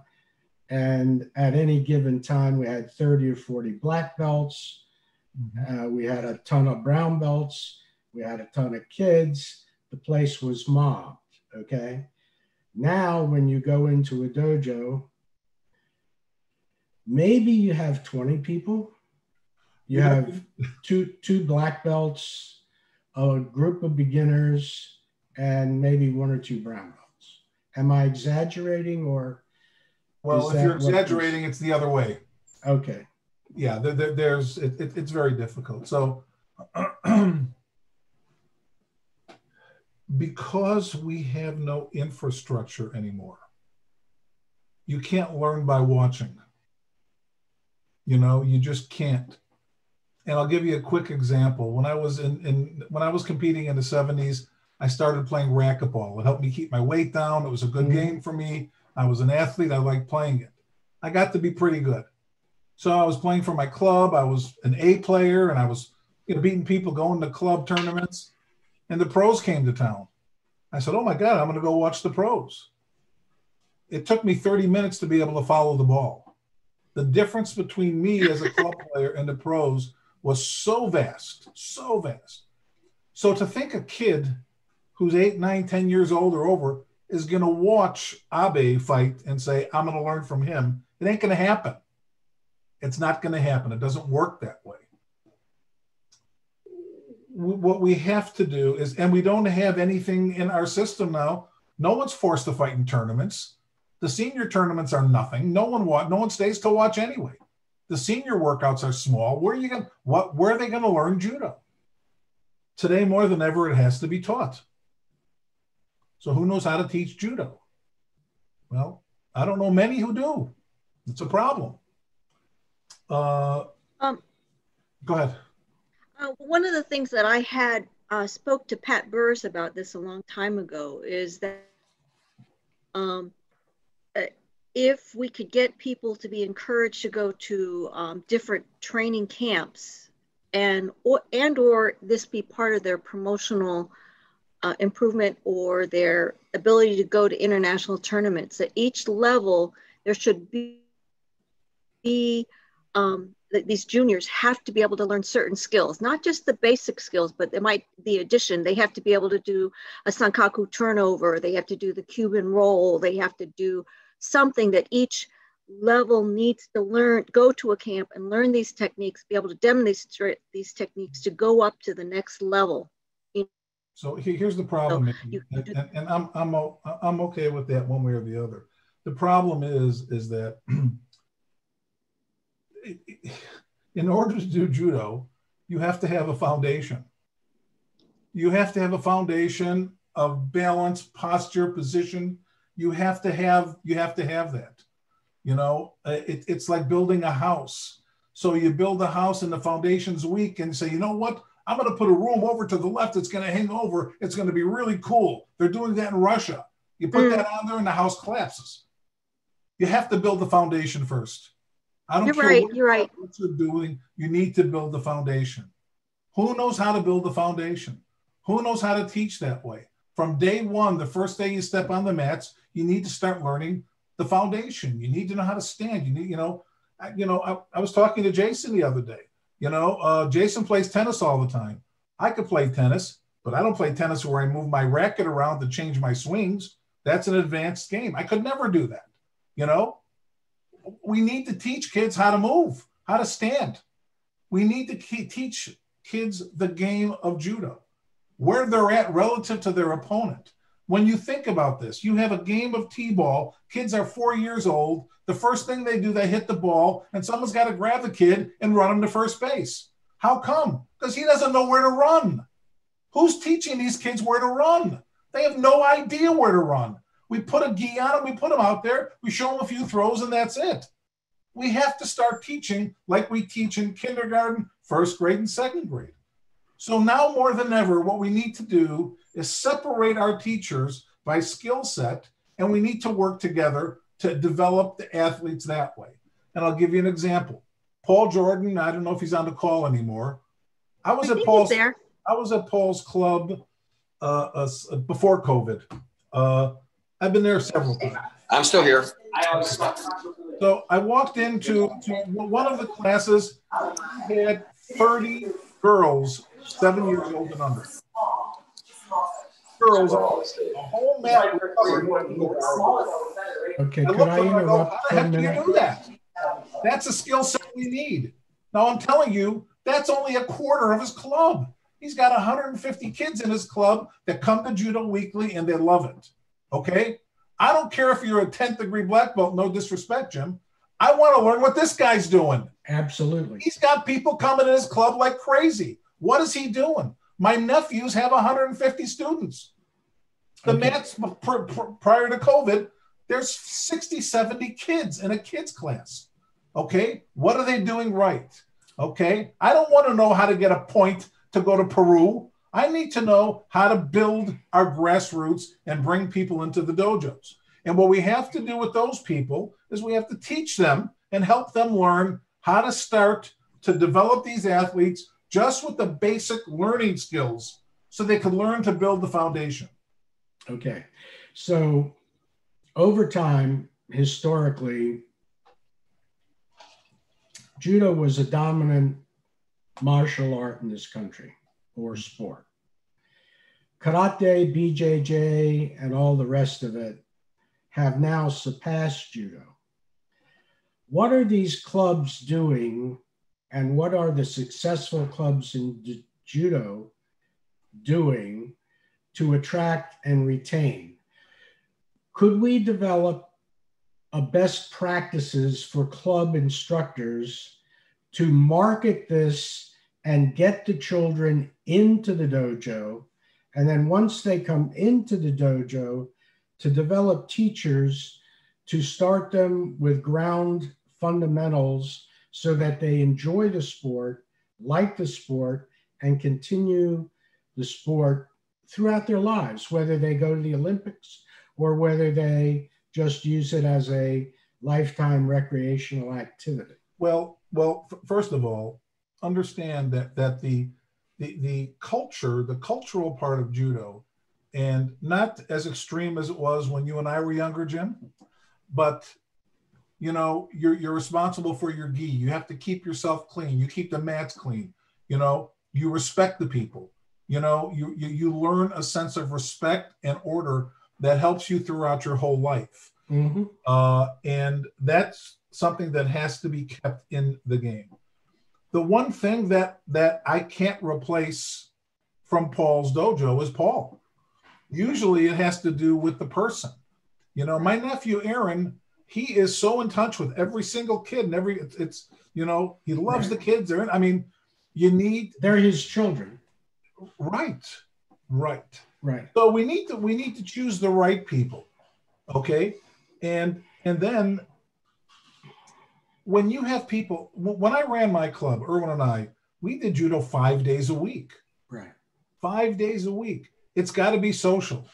And at any given time, we had 30 or 40 black belts. Mm-hmm. Uh, we had a ton of brown belts. We had a ton of kids. The place was mobbed. Okay. Now, when you go into a dojo, maybe you have 20 people. You have two two black belts a group of beginners and maybe one or two brown belts. Am i exaggerating or well if you're exaggerating it's the other way. Okay. Yeah there, there, there's it, it, it's very difficult. So because we have no infrastructure anymore you can't learn by watching you know, you just can't. And I'll give you a quick example. When I was in, in when I was competing in the 70s, I started playing racquetball. It helped me keep my weight down. It was a good mm-hmm. game for me. I was an athlete. I liked playing it. I got to be pretty good. So I was playing for my club. I was an A player and I was you know, beating people going to club tournaments. And the pros came to town. I said, Oh my God, I'm going to go watch the pros. It took me 30 minutes to be able to follow the ball the difference between me as a club player and the pros was so vast, so vast. So to think a kid who's eight, nine, ten years old or over is going to watch Abe fight and say, I'm going to learn from him, it ain't going to happen. It's not going to happen. It doesn't work that way. What we have to do is, and we don't have anything in our system now. No one's forced to fight in tournaments. The senior tournaments are nothing. No one want, no one stays to watch anyway. The senior workouts are small. Where are you going? What? Where are they going to learn judo? Today more than ever, it has to be taught. So who knows how to teach judo? Well, I don't know many who do. It's a problem. Uh, um, go ahead. Uh, one of the things that I had uh, spoke to Pat Burris about this a long time ago is that um, if we could get people to be encouraged to go to um, different training camps and or and or this be part of their promotional uh, improvement or their ability to go to international tournaments. At each level, there should be, be um, these juniors have to be able to learn certain skills, not just the basic skills, but they might the addition. They have to be able to do a sankaku turnover. They have to do the Cuban roll. They have to do something that each level needs to learn, go to a camp and learn these techniques, be able to demonstrate these techniques to go up to the next level. So here's the problem, so you, and, and, and, I'm I'm I'm okay with that one way or the other. The problem is is that in order to do judo, you have to have a foundation. You have to have a foundation of balance, posture, position. You have to have you have to have that. You know, it, it's like building a house. So you build a house and the foundation's weak, and say, you know what? I'm going to put a room over to the left. It's going to hang over. It's going to be really cool. They're doing that in Russia. You put mm. that on there, and the house collapses. You have to build the foundation first. I don't you're care right, what, you're right. what you're doing. You need to build the foundation. Who knows how to build the foundation? Who knows how to teach that way? From day one, the first day you step on the mats, you need to start learning the foundation. You need to know how to stand. You need, you know, I, you know. I, I was talking to Jason the other day. You know, uh, Jason plays tennis all the time. I could play tennis, but I don't play tennis where I move my racket around to change my swings. That's an advanced game. I could never do that. You know, we need to teach kids how to move, how to stand. We need to teach kids the game of judo, where they're at relative to their opponent. When you think about this, you have a game of t-ball. Kids are four years old. The first thing they do, they hit the ball, and someone's got to grab the kid and run him to first base. How come? Because he doesn't know where to run. Who's teaching these kids where to run? They have no idea where to run. We put a gi on them, we put them out there, we show them a few throws, and that's it. We have to start teaching like we teach in kindergarten, first grade, and second grade. So now more than ever, what we need to do is separate our teachers by skill set, and we need to work together to develop the athletes that way. And I'll give you an example. Paul Jordan, I don't know if he's on the call anymore. I was I at Paul's. There. I was at Paul's club uh, uh, before COVID. Uh, I've been there several times. I'm still here. So I walked into one of the classes. Had 30 girls, seven years old and under girls, a whole map Okay, could I interrupt for a minute? You do that? That's a skill set we need. Now I'm telling you, that's only a quarter of his club. He's got 150 kids in his club that come to judo weekly and they love it. Okay, I don't care if you're a 10th degree black belt. No disrespect, Jim. I want to learn what this guy's doing. Absolutely. He's got people coming in his club like crazy. What is he doing? My nephews have 150 students. The okay. Mats pr- pr- prior to COVID, there's 60, 70 kids in a kids class. Okay. What are they doing right? Okay. I don't want to know how to get a point to go to Peru. I need to know how to build our grassroots and bring people into the dojos. And what we have to do with those people is we have to teach them and help them learn how to start to develop these athletes just with the basic learning skills so they can learn to build the foundation. Okay. So over time, historically, judo was a dominant martial art in this country or sport. Karate, BJJ, and all the rest of it have now surpassed judo. What are these clubs doing and what are the successful clubs in judo doing to attract and retain? Could we develop a best practices for club instructors to market this and get the children into the dojo? And then once they come into the dojo, to develop teachers to start them with ground fundamentals so that they enjoy the sport, like the sport, and continue the sport throughout their lives, whether they go to the Olympics or whether they just use it as a lifetime recreational activity. Well, well, f- first of all, understand that that the the the culture, the cultural part of judo, and not as extreme as it was when you and I were younger, Jim, but you know, you're you're responsible for your gi. You have to keep yourself clean. You keep the mats clean. You know, you respect the people. You know, you you, you learn a sense of respect and order that helps you throughout your whole life. Mm-hmm. Uh, and that's something that has to be kept in the game. The one thing that that I can't replace from Paul's dojo is Paul. Usually, it has to do with the person. You know, my nephew Aaron he is so in touch with every single kid and every it's, it's you know he loves right. the kids they're in, i mean you need they're his children right right right so we need to we need to choose the right people okay and and then when you have people when i ran my club Irwin and i we did judo five days a week right five days a week it's got to be social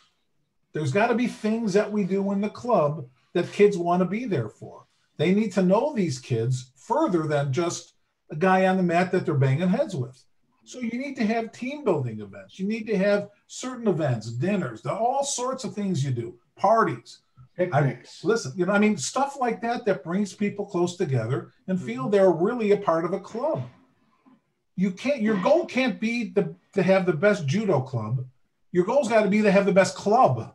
there's got to be things that we do in the club that kids want to be there for. They need to know these kids further than just a guy on the mat that they're banging heads with. So you need to have team building events. You need to have certain events, dinners, all sorts of things you do, parties. I, listen, you know, I mean, stuff like that that brings people close together and feel mm-hmm. they're really a part of a club. You can't. Your goal can't be the, to have the best judo club. Your goal's got to be to have the best club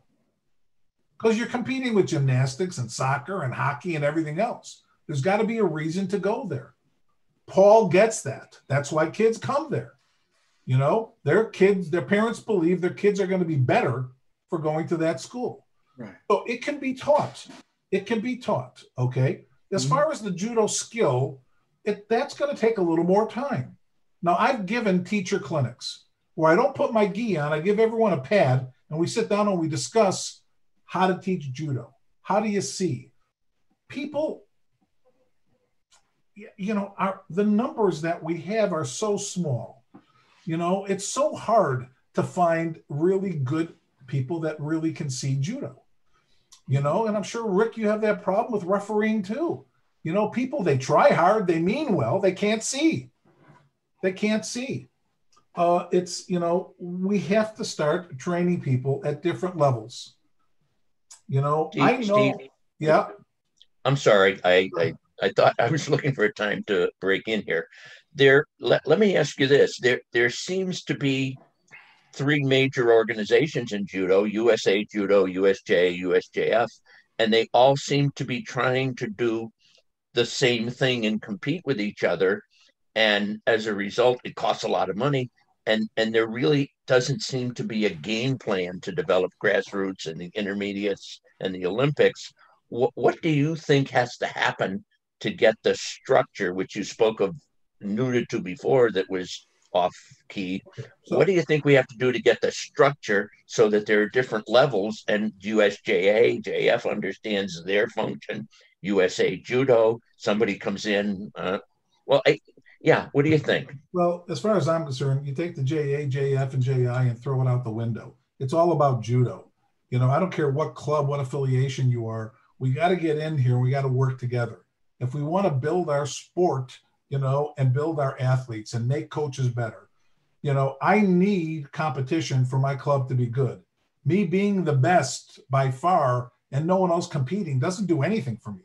because you're competing with gymnastics and soccer and hockey and everything else. There's got to be a reason to go there. Paul gets that. That's why kids come there. You know, their kids, their parents believe their kids are going to be better for going to that school. Right. So it can be taught. It can be taught. Okay. As mm-hmm. far as the judo skill, it that's going to take a little more time. Now I've given teacher clinics where I don't put my gi on. I give everyone a pad and we sit down and we discuss how to teach judo. How do you see? People, you know, our, the numbers that we have are so small. You know, it's so hard to find really good people that really can see judo. You know, and I'm sure, Rick, you have that problem with refereeing too. You know, people, they try hard, they mean well, they can't see. They can't see. Uh, it's, you know, we have to start training people at different levels you know, Steve, I know. Steve, yeah. I'm sorry. I, I I thought I was looking for a time to break in here. There. Let, let me ask you this. There there seems to be three major organizations in judo: USA Judo, USJ, USJF, and they all seem to be trying to do the same thing and compete with each other. And as a result, it costs a lot of money and and there really doesn't seem to be a game plan to develop grassroots and the intermediates and the Olympics. What, what do you think has to happen to get the structure, which you spoke of, alluded to before, that was off key? So, what do you think we have to do to get the structure so that there are different levels and USJA, JF understands their function, USA Judo, somebody comes in. Uh, well, I, yeah, what do you think? Well, as far as I'm concerned, you take the JA, JF, and JI and throw it out the window. It's all about judo. You know, I don't care what club, what affiliation you are. We got to get in here. We got to work together. If we want to build our sport, you know, and build our athletes and make coaches better, you know, I need competition for my club to be good. Me being the best by far and no one else competing doesn't do anything for me.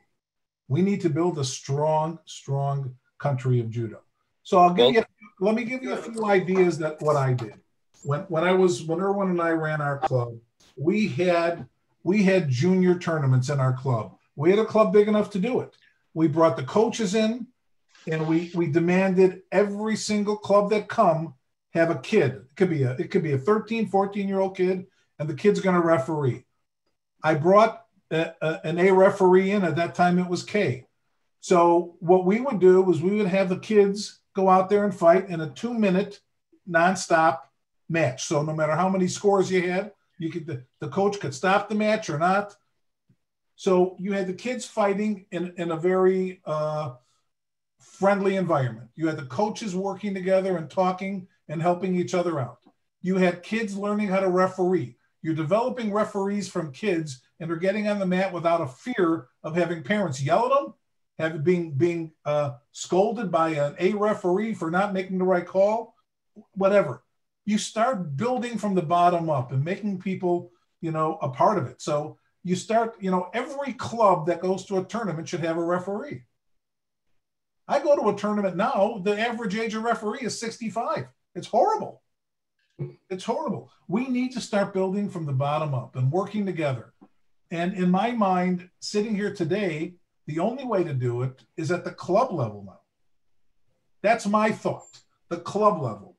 We need to build a strong, strong country of judo. So I'll give you. Let me give you a few ideas that what I did when when I was when Irwin and I ran our club. We had we had junior tournaments in our club. We had a club big enough to do it. We brought the coaches in, and we we demanded every single club that come have a kid. It could be a it could be a 13, 14 year old kid, and the kid's going to referee. I brought a, a, an A referee in. At that time, it was K. So what we would do was we would have the kids go out there and fight in a two minute nonstop match. So no matter how many scores you had, you could the, the coach could stop the match or not. So you had the kids fighting in, in a very uh, friendly environment. You had the coaches working together and talking and helping each other out. You had kids learning how to referee. You're developing referees from kids and are getting on the mat without a fear of having parents yell at them have being being uh, scolded by an A referee for not making the right call, whatever. You start building from the bottom up and making people, you know, a part of it. So you start, you know, every club that goes to a tournament should have a referee. I go to a tournament now, the average age of referee is 65. It's horrible. It's horrible. We need to start building from the bottom up and working together. And in my mind, sitting here today, the only way to do it is at the club level now. That's my thought, the club level.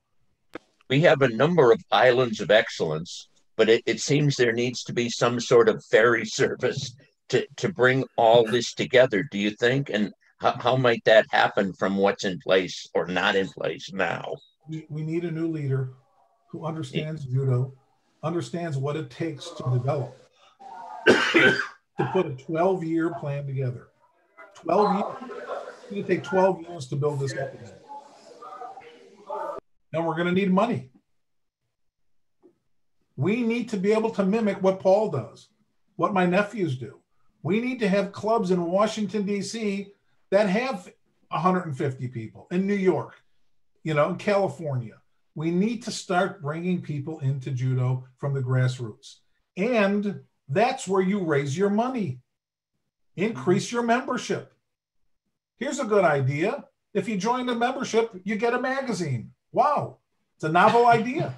We have a number of islands of excellence, but it, it seems there needs to be some sort of ferry service to, to bring all this together, do you think? And how, how might that happen from what's in place or not in place now? We, need a new leader who understands judo, understands what it takes to develop, to put a 12 year plan together. 12 years. It's going to take 12 years to build this up again. And we're going to need money. We need to be able to mimic what Paul does, what my nephews do. We need to have clubs in Washington, D.C. that have 150 people, in New York, you know, in California. We need to start bringing people into judo from the grassroots. And that's where you raise your money. Increase mm-hmm. your membership. Here's a good idea. If you join the membership, you get a magazine. Wow, it's a novel idea.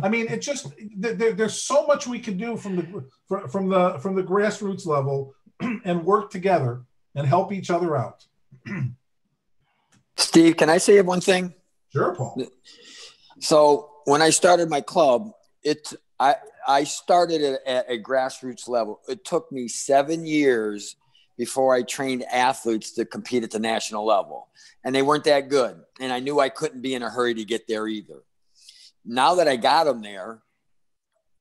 I mean, it just there, there's so much we can do from the from the from the grassroots level and work together and help each other out. Steve, can I say one thing? Sure, Paul. So when I started my club, it I I started it at a grassroots level. It took me seven years before I trained athletes to compete at the national level, and they weren't that good. And I knew I couldn't be in a hurry to get there either. Now that I got them there,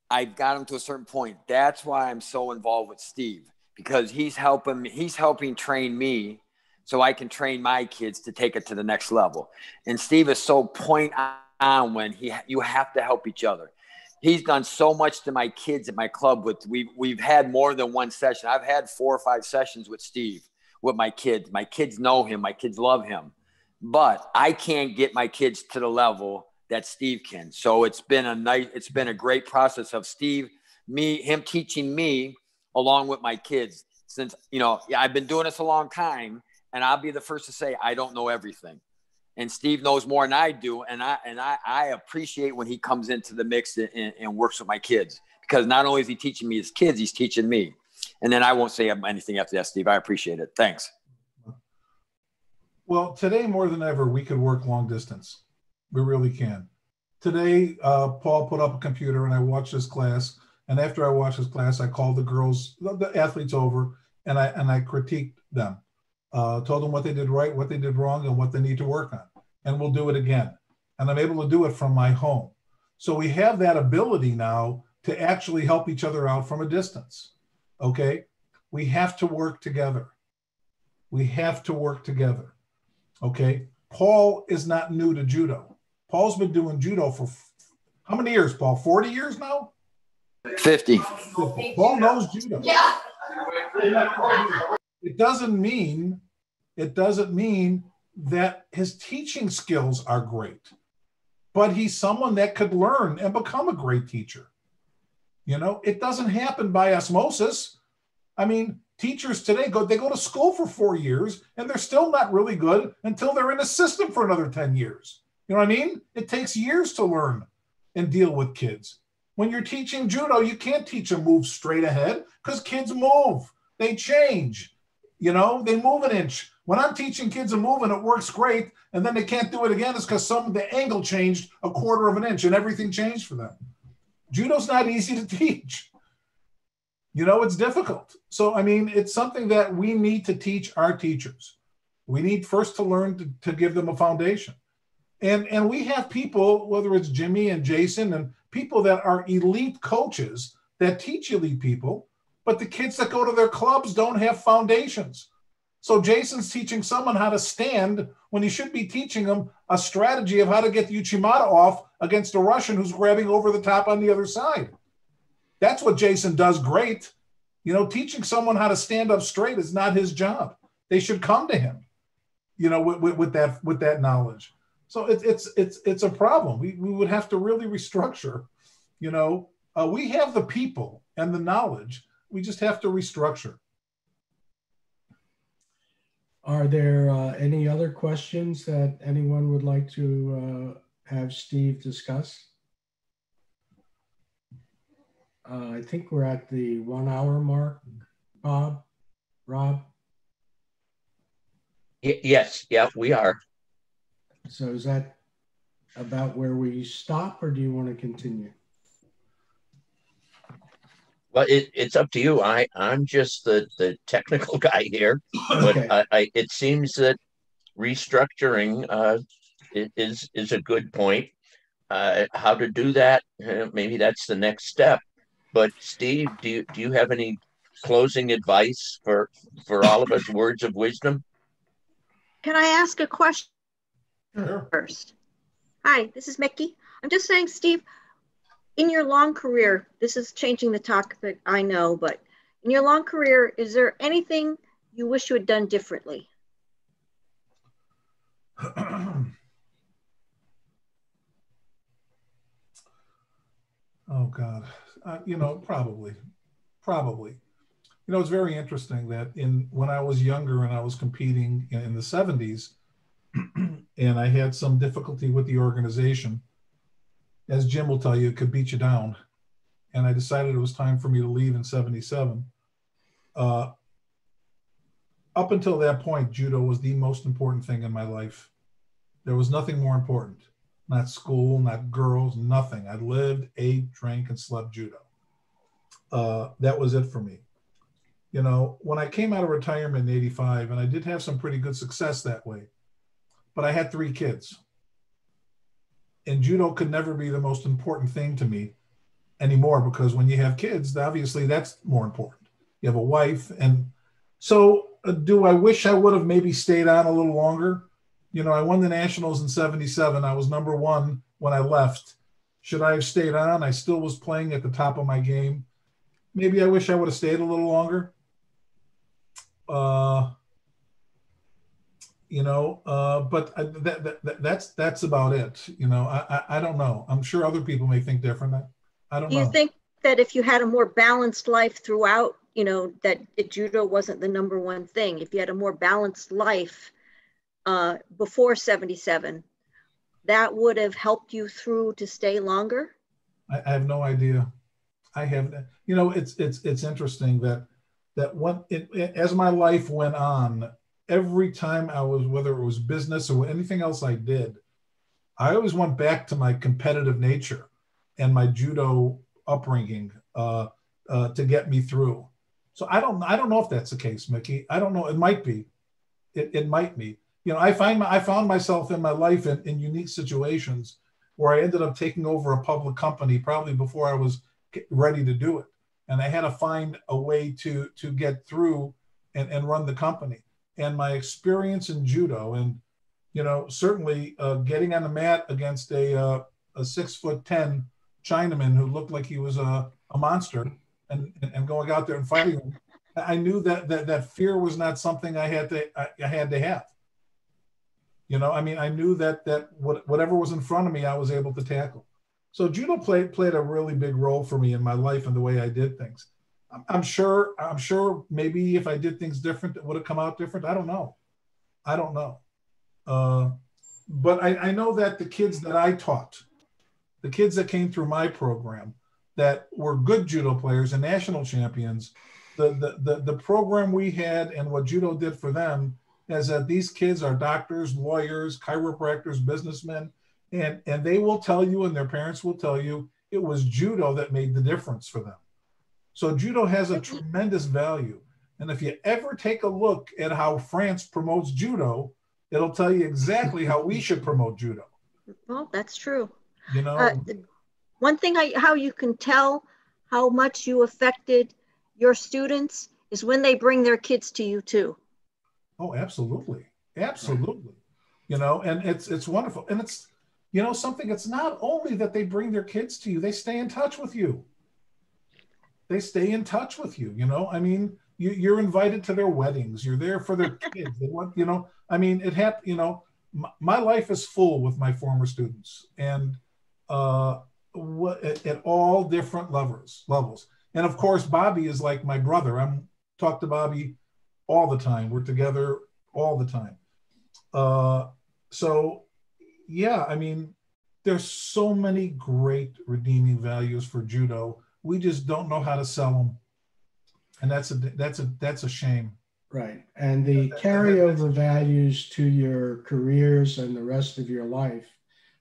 I got them to a certain point. That's why I'm so involved with Steve because he's helping. He's helping train me so I can train my kids to take it to the next level. And Steve is so point on when he you have to help each other. He's done so much to my kids at my club with we we've had more than one session. I've had four or five sessions with steve with my kids. My kids know him. My kids love him. But i can't get my kids to the level that steve can. So it's been a nice it's been a great process of steve me him teaching me along with my kids since you know i've been doing this a long time and i'll be the first to say i don't know everything and Steve knows more than I do, and I and I, I appreciate when he comes into the mix and, and, works with my kids because not only is he teaching me his kids, he's teaching me. And then I won't say anything after that, Steve. I appreciate it. Thanks. Well, today more than ever, we could work long distance. We really can. Today, uh, Paul put up a computer and I watched this class. And after I watched this class, I called the girls, the athletes over, and I and I critiqued them uh, told them what they did right, what they did wrong, and what they need to work on. And we'll do it again. And I'm able to do it from my home. So we have that ability now to actually help each other out from a distance. Okay. We have to work together. We have to work together. Okay. Paul is not new to judo. Paul's been doing judo for how many years, Paul? 40 years now? 50. 50. Paul knows judo. Yeah. It doesn't mean it doesn't mean that his teaching skills are great, but he's someone that could learn and become a great teacher. You know, it doesn't happen by osmosis. I mean, teachers today go they go to school for 4 years and they're still not really good until they're in a system for another 10 years. You know what I mean? It takes years to learn and deal with kids. When you're teaching judo, you can't teach a move straight ahead because kids move. They change. You know, they move an inch. When I'm teaching kids a move and it works great, and then they can't do it again, it's because some of the angle changed a quarter of an inch and everything changed for them. Judo's not easy to teach. You know, it's difficult. So, I mean, it's something that we need to teach our teachers. We need first to learn to, to give them a foundation. And, and we have people, whether it's Jimmy and Jason and people that are elite coaches that teach elite people, but the kids that go to their clubs don't have foundations. So Jason's teaching someone how to stand when he should be teaching them a strategy of how to get the Uchimata off against a Russian who's grabbing over the top on the other side. That's what Jason does great. You know, teaching someone how to stand up straight is not his job. they should come to him, you know, with, with, with that with that knowledge. So it's it's it's it's a problem. We we would have to really restructure. You know, uh, we have the people and the knowledge. We just have to restructure. Are there uh, any other questions that anyone would like to uh, have Steve discuss? Uh, I think we're at the one hour mark, Bob, Rob. Y yes, yeah, we are. So is that about where we stop or do you want to continue? Well, it, it's up to you. I, I'm just the, the technical guy here, but okay. I, I, it seems that restructuring uh, is is a good point. Uh, how to do that? Uh, maybe that's the next step. But Steve, do you do you have any closing advice for for all of us? Words of wisdom. Can I ask a question sure. first? Hi, this is Mickey. I'm just saying, Steve. In your long career, this is changing the topic. I know, but in your long career, is there anything you wish you had done differently? oh God uh, you know, probably, probably. You know, it's very interesting that in when I was younger and I was competing in, in the 70s, and I had some difficulty with the organization, as Jim will tell you, it could beat you down. And I decided it was time for me to leave in 77. Uh, up until that point, judo was the most important thing in my life. There was nothing more important not school, not girls, nothing. I lived, ate, drank, and slept judo. Uh, that was it for me. You know, when I came out of retirement in 85, and I did have some pretty good success that way, but I had three kids. And judo could never be the most important thing to me anymore because when you have kids, obviously that's more important. You have a wife. And so, uh, do I wish I would have maybe stayed on a little longer? you know, I won the Nationals in 77. I was number one when I left. Should I have stayed on? I still was playing at the top of my game. Maybe I wish I would have stayed a little longer. Uh, you know, uh, but I, that, that, that's that's about it. You know, I, I, I don't know. I'm sure other people may think different. I, don't Do know. you think that if you had a more balanced life throughout, you know, that judo wasn't the number one thing? If you had a more balanced life, uh, before 77, that would have helped you through to stay longer? I, I have no idea. I have, you know, it's it's it's interesting that that when it, it, as my life went on, every time I was, whether it was business or anything else I did, I always went back to my competitive nature and my judo upbringing uh, uh, to get me through. So I don't I don't know if that's the case, Mickey. I don't know. It might be. It, it might be you know, I find I found myself in my life in, in unique situations where I ended up taking over a public company probably before I was ready to do it, and I had to find a way to to get through and, and run the company. And my experience in judo, and you know, certainly uh, getting on the mat against a uh, a six foot ten Chinaman who looked like he was a, a monster, and, and going out there and fighting him, I knew that that that fear was not something I had to I, I had to have you know, I mean, I knew that that what, whatever was in front of me, I was able to tackle. So judo played played a really big role for me in my life and the way I did things. I'm, sure. I'm sure maybe if I did things different, it would have come out different. I don't know. I don't know. Uh, but I, I know that the kids that I taught, the kids that came through my program, that were good judo players and national champions, the the the, the program we had and what judo did for them is that these kids are doctors, lawyers, chiropractors, businessmen, and, and they will tell you, and their parents will tell you, it was judo that made the difference for them. So judo has a tremendous value. And if you ever take a look at how France promotes judo, it'll tell you exactly how we should promote judo. Well, that's true. You know, uh, one thing I, how you can tell how much you affected your students is when they bring their kids to you too. Oh, absolutely, absolutely. You know, and it's it's wonderful, and it's you know something. It's not only that they bring their kids to you; they stay in touch with you. They stay in touch with you. You know, I mean, you, you're invited to their weddings. You're there for their kids. They want, you know, I mean, it had, you know, my, my life is full with my former students, and uh, what at, at all different levels. Levels, and of course, Bobby is like my brother. I'm talk to Bobby all the time. We're together all the time. Uh, so, yeah, I mean, there's so many great redeeming values for judo. We just don't know how to sell them, and that's a that's a that's a shame. Right, and the carryover values to your careers and the rest of your life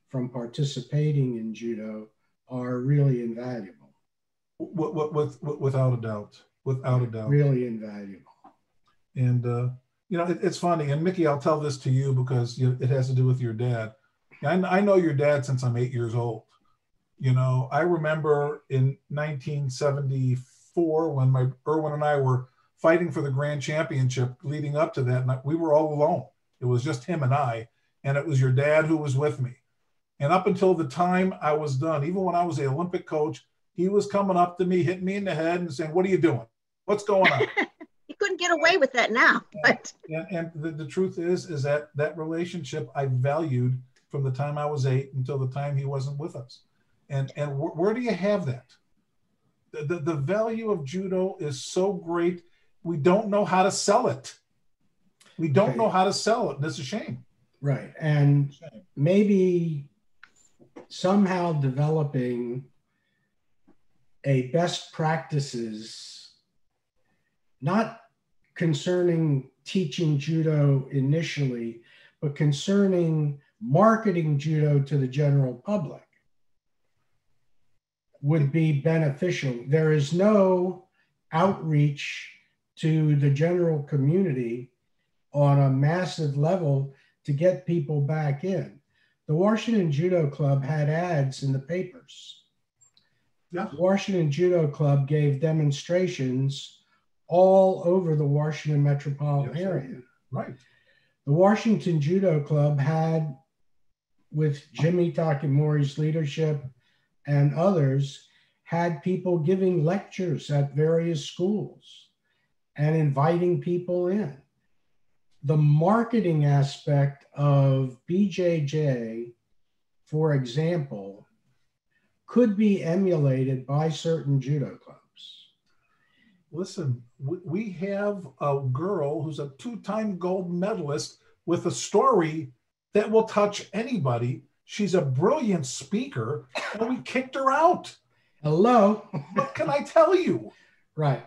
from participating in judo are really invaluable. With, with, with, without a doubt, without a doubt, really invaluable. And uh, you know, it, it's funny. And Mickey, I'll tell this to you because you, it has to do with your dad. I, I know your dad since I'm eight years old. You know, I remember in 1974 when my Irwin and I were fighting for the grand championship leading up to that, and we were all alone. It was just him and I, and it was your dad who was with me. And up until the time I was done, even when I was the Olympic coach, he was coming up to me, hitting me in the head, and saying, "What are you doing? What's going on?" you couldn't get away with that now. But and, and the, the truth is, is that that relationship I valued from the time I was eight until the time he wasn't with us. And and wh- where do you have that? The, the, the value of judo is so great. We don't know how to sell it. We don't right. know how to sell it. And it's a shame. Right. And maybe somehow developing a best practices, not concerning teaching judo initially, but concerning marketing judo to the general public would be beneficial. There is no outreach to the general community on a massive level to get people back in. The Washington Judo Club had ads in the papers. Yeah. The Washington Judo Club gave demonstrations all over the Washington metropolitan yes, area. Right. The Washington Judo Club had with Jimmy Takemori's leadership and others, had people giving lectures at various schools and inviting people in. The marketing aspect of BJJ, for example, could be emulated by certain judo clubs. Listen, we have a girl who's a two time gold medalist with a story that will touch anybody. She's a brilliant speaker, and we kicked her out. Hello. what can I tell you? Right.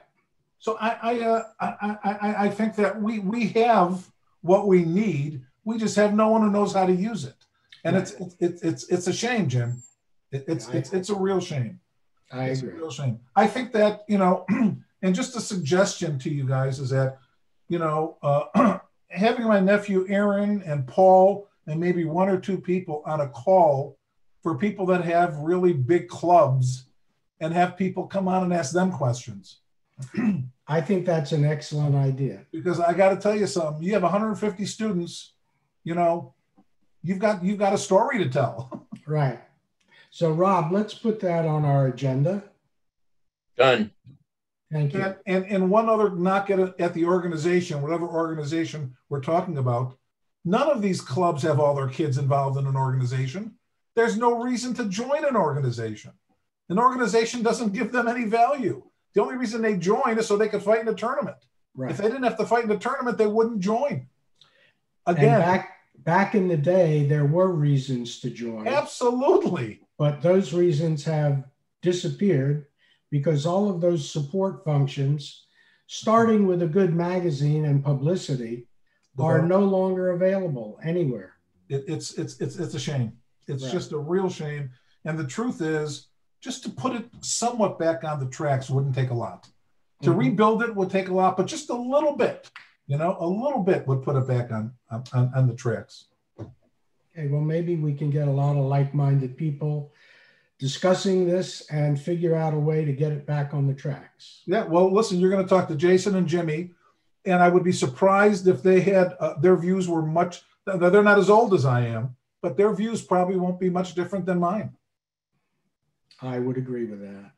So I I, uh, I I I think that we we have what we need. We just have no one who knows how to use it, and right. it's it's it's it's a shame, Jim. It, it's it's it's a real shame. I it's agree. a real shame. I think that you know, and just a suggestion to you guys is that you know, uh, having my nephew Aaron and Paul and maybe one or two people on a call for people that have really big clubs and have people come on and ask them questions. I think that's an excellent idea. Because I got to tell you something, you have 150 students, you know, you've got you've got a story to tell. right. So Rob, let's put that on our agenda. Done. Thank you. And, and, and one other knock at, at the organization, whatever organization we're talking about, None of these clubs have all their kids involved in an organization. There's no reason to join an organization. An organization doesn't give them any value. The only reason they join is so they could fight in a tournament. Right. If they didn't have to fight in a tournament, they wouldn't join. Again, and back back in the day, there were reasons to join. Absolutely. But those reasons have disappeared because all of those support functions, starting with a good magazine and publicity, are no longer available anywhere. It, it's it's it's it's a shame. It's right. just a real shame. And the truth is, just to put it somewhat back on the tracks wouldn't take a lot. To mm-hmm. rebuild it would take a lot, but just a little bit, you know, a little bit would put it back on on, on the tracks. Okay, well, maybe we can get a lot of like-minded people discussing this and figure out a way to get it back on the tracks. Yeah, well, listen, you're going to talk to Jason and Jimmy and I would be surprised if they had uh, their views were much. They're not as old as I am, but their views probably won't be much different than mine. I would agree with that.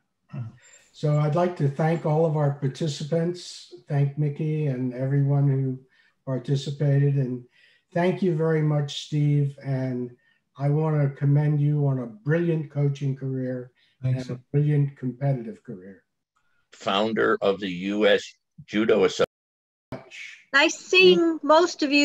So I'd like to thank all of our participants, thank Mickey and everyone who participated, and thank you very much, Steve. And I want to commend you on a brilliant coaching career Thanks. and a brilliant competitive career. Founder of the U.S. Judo Association. Nice seeing most of you.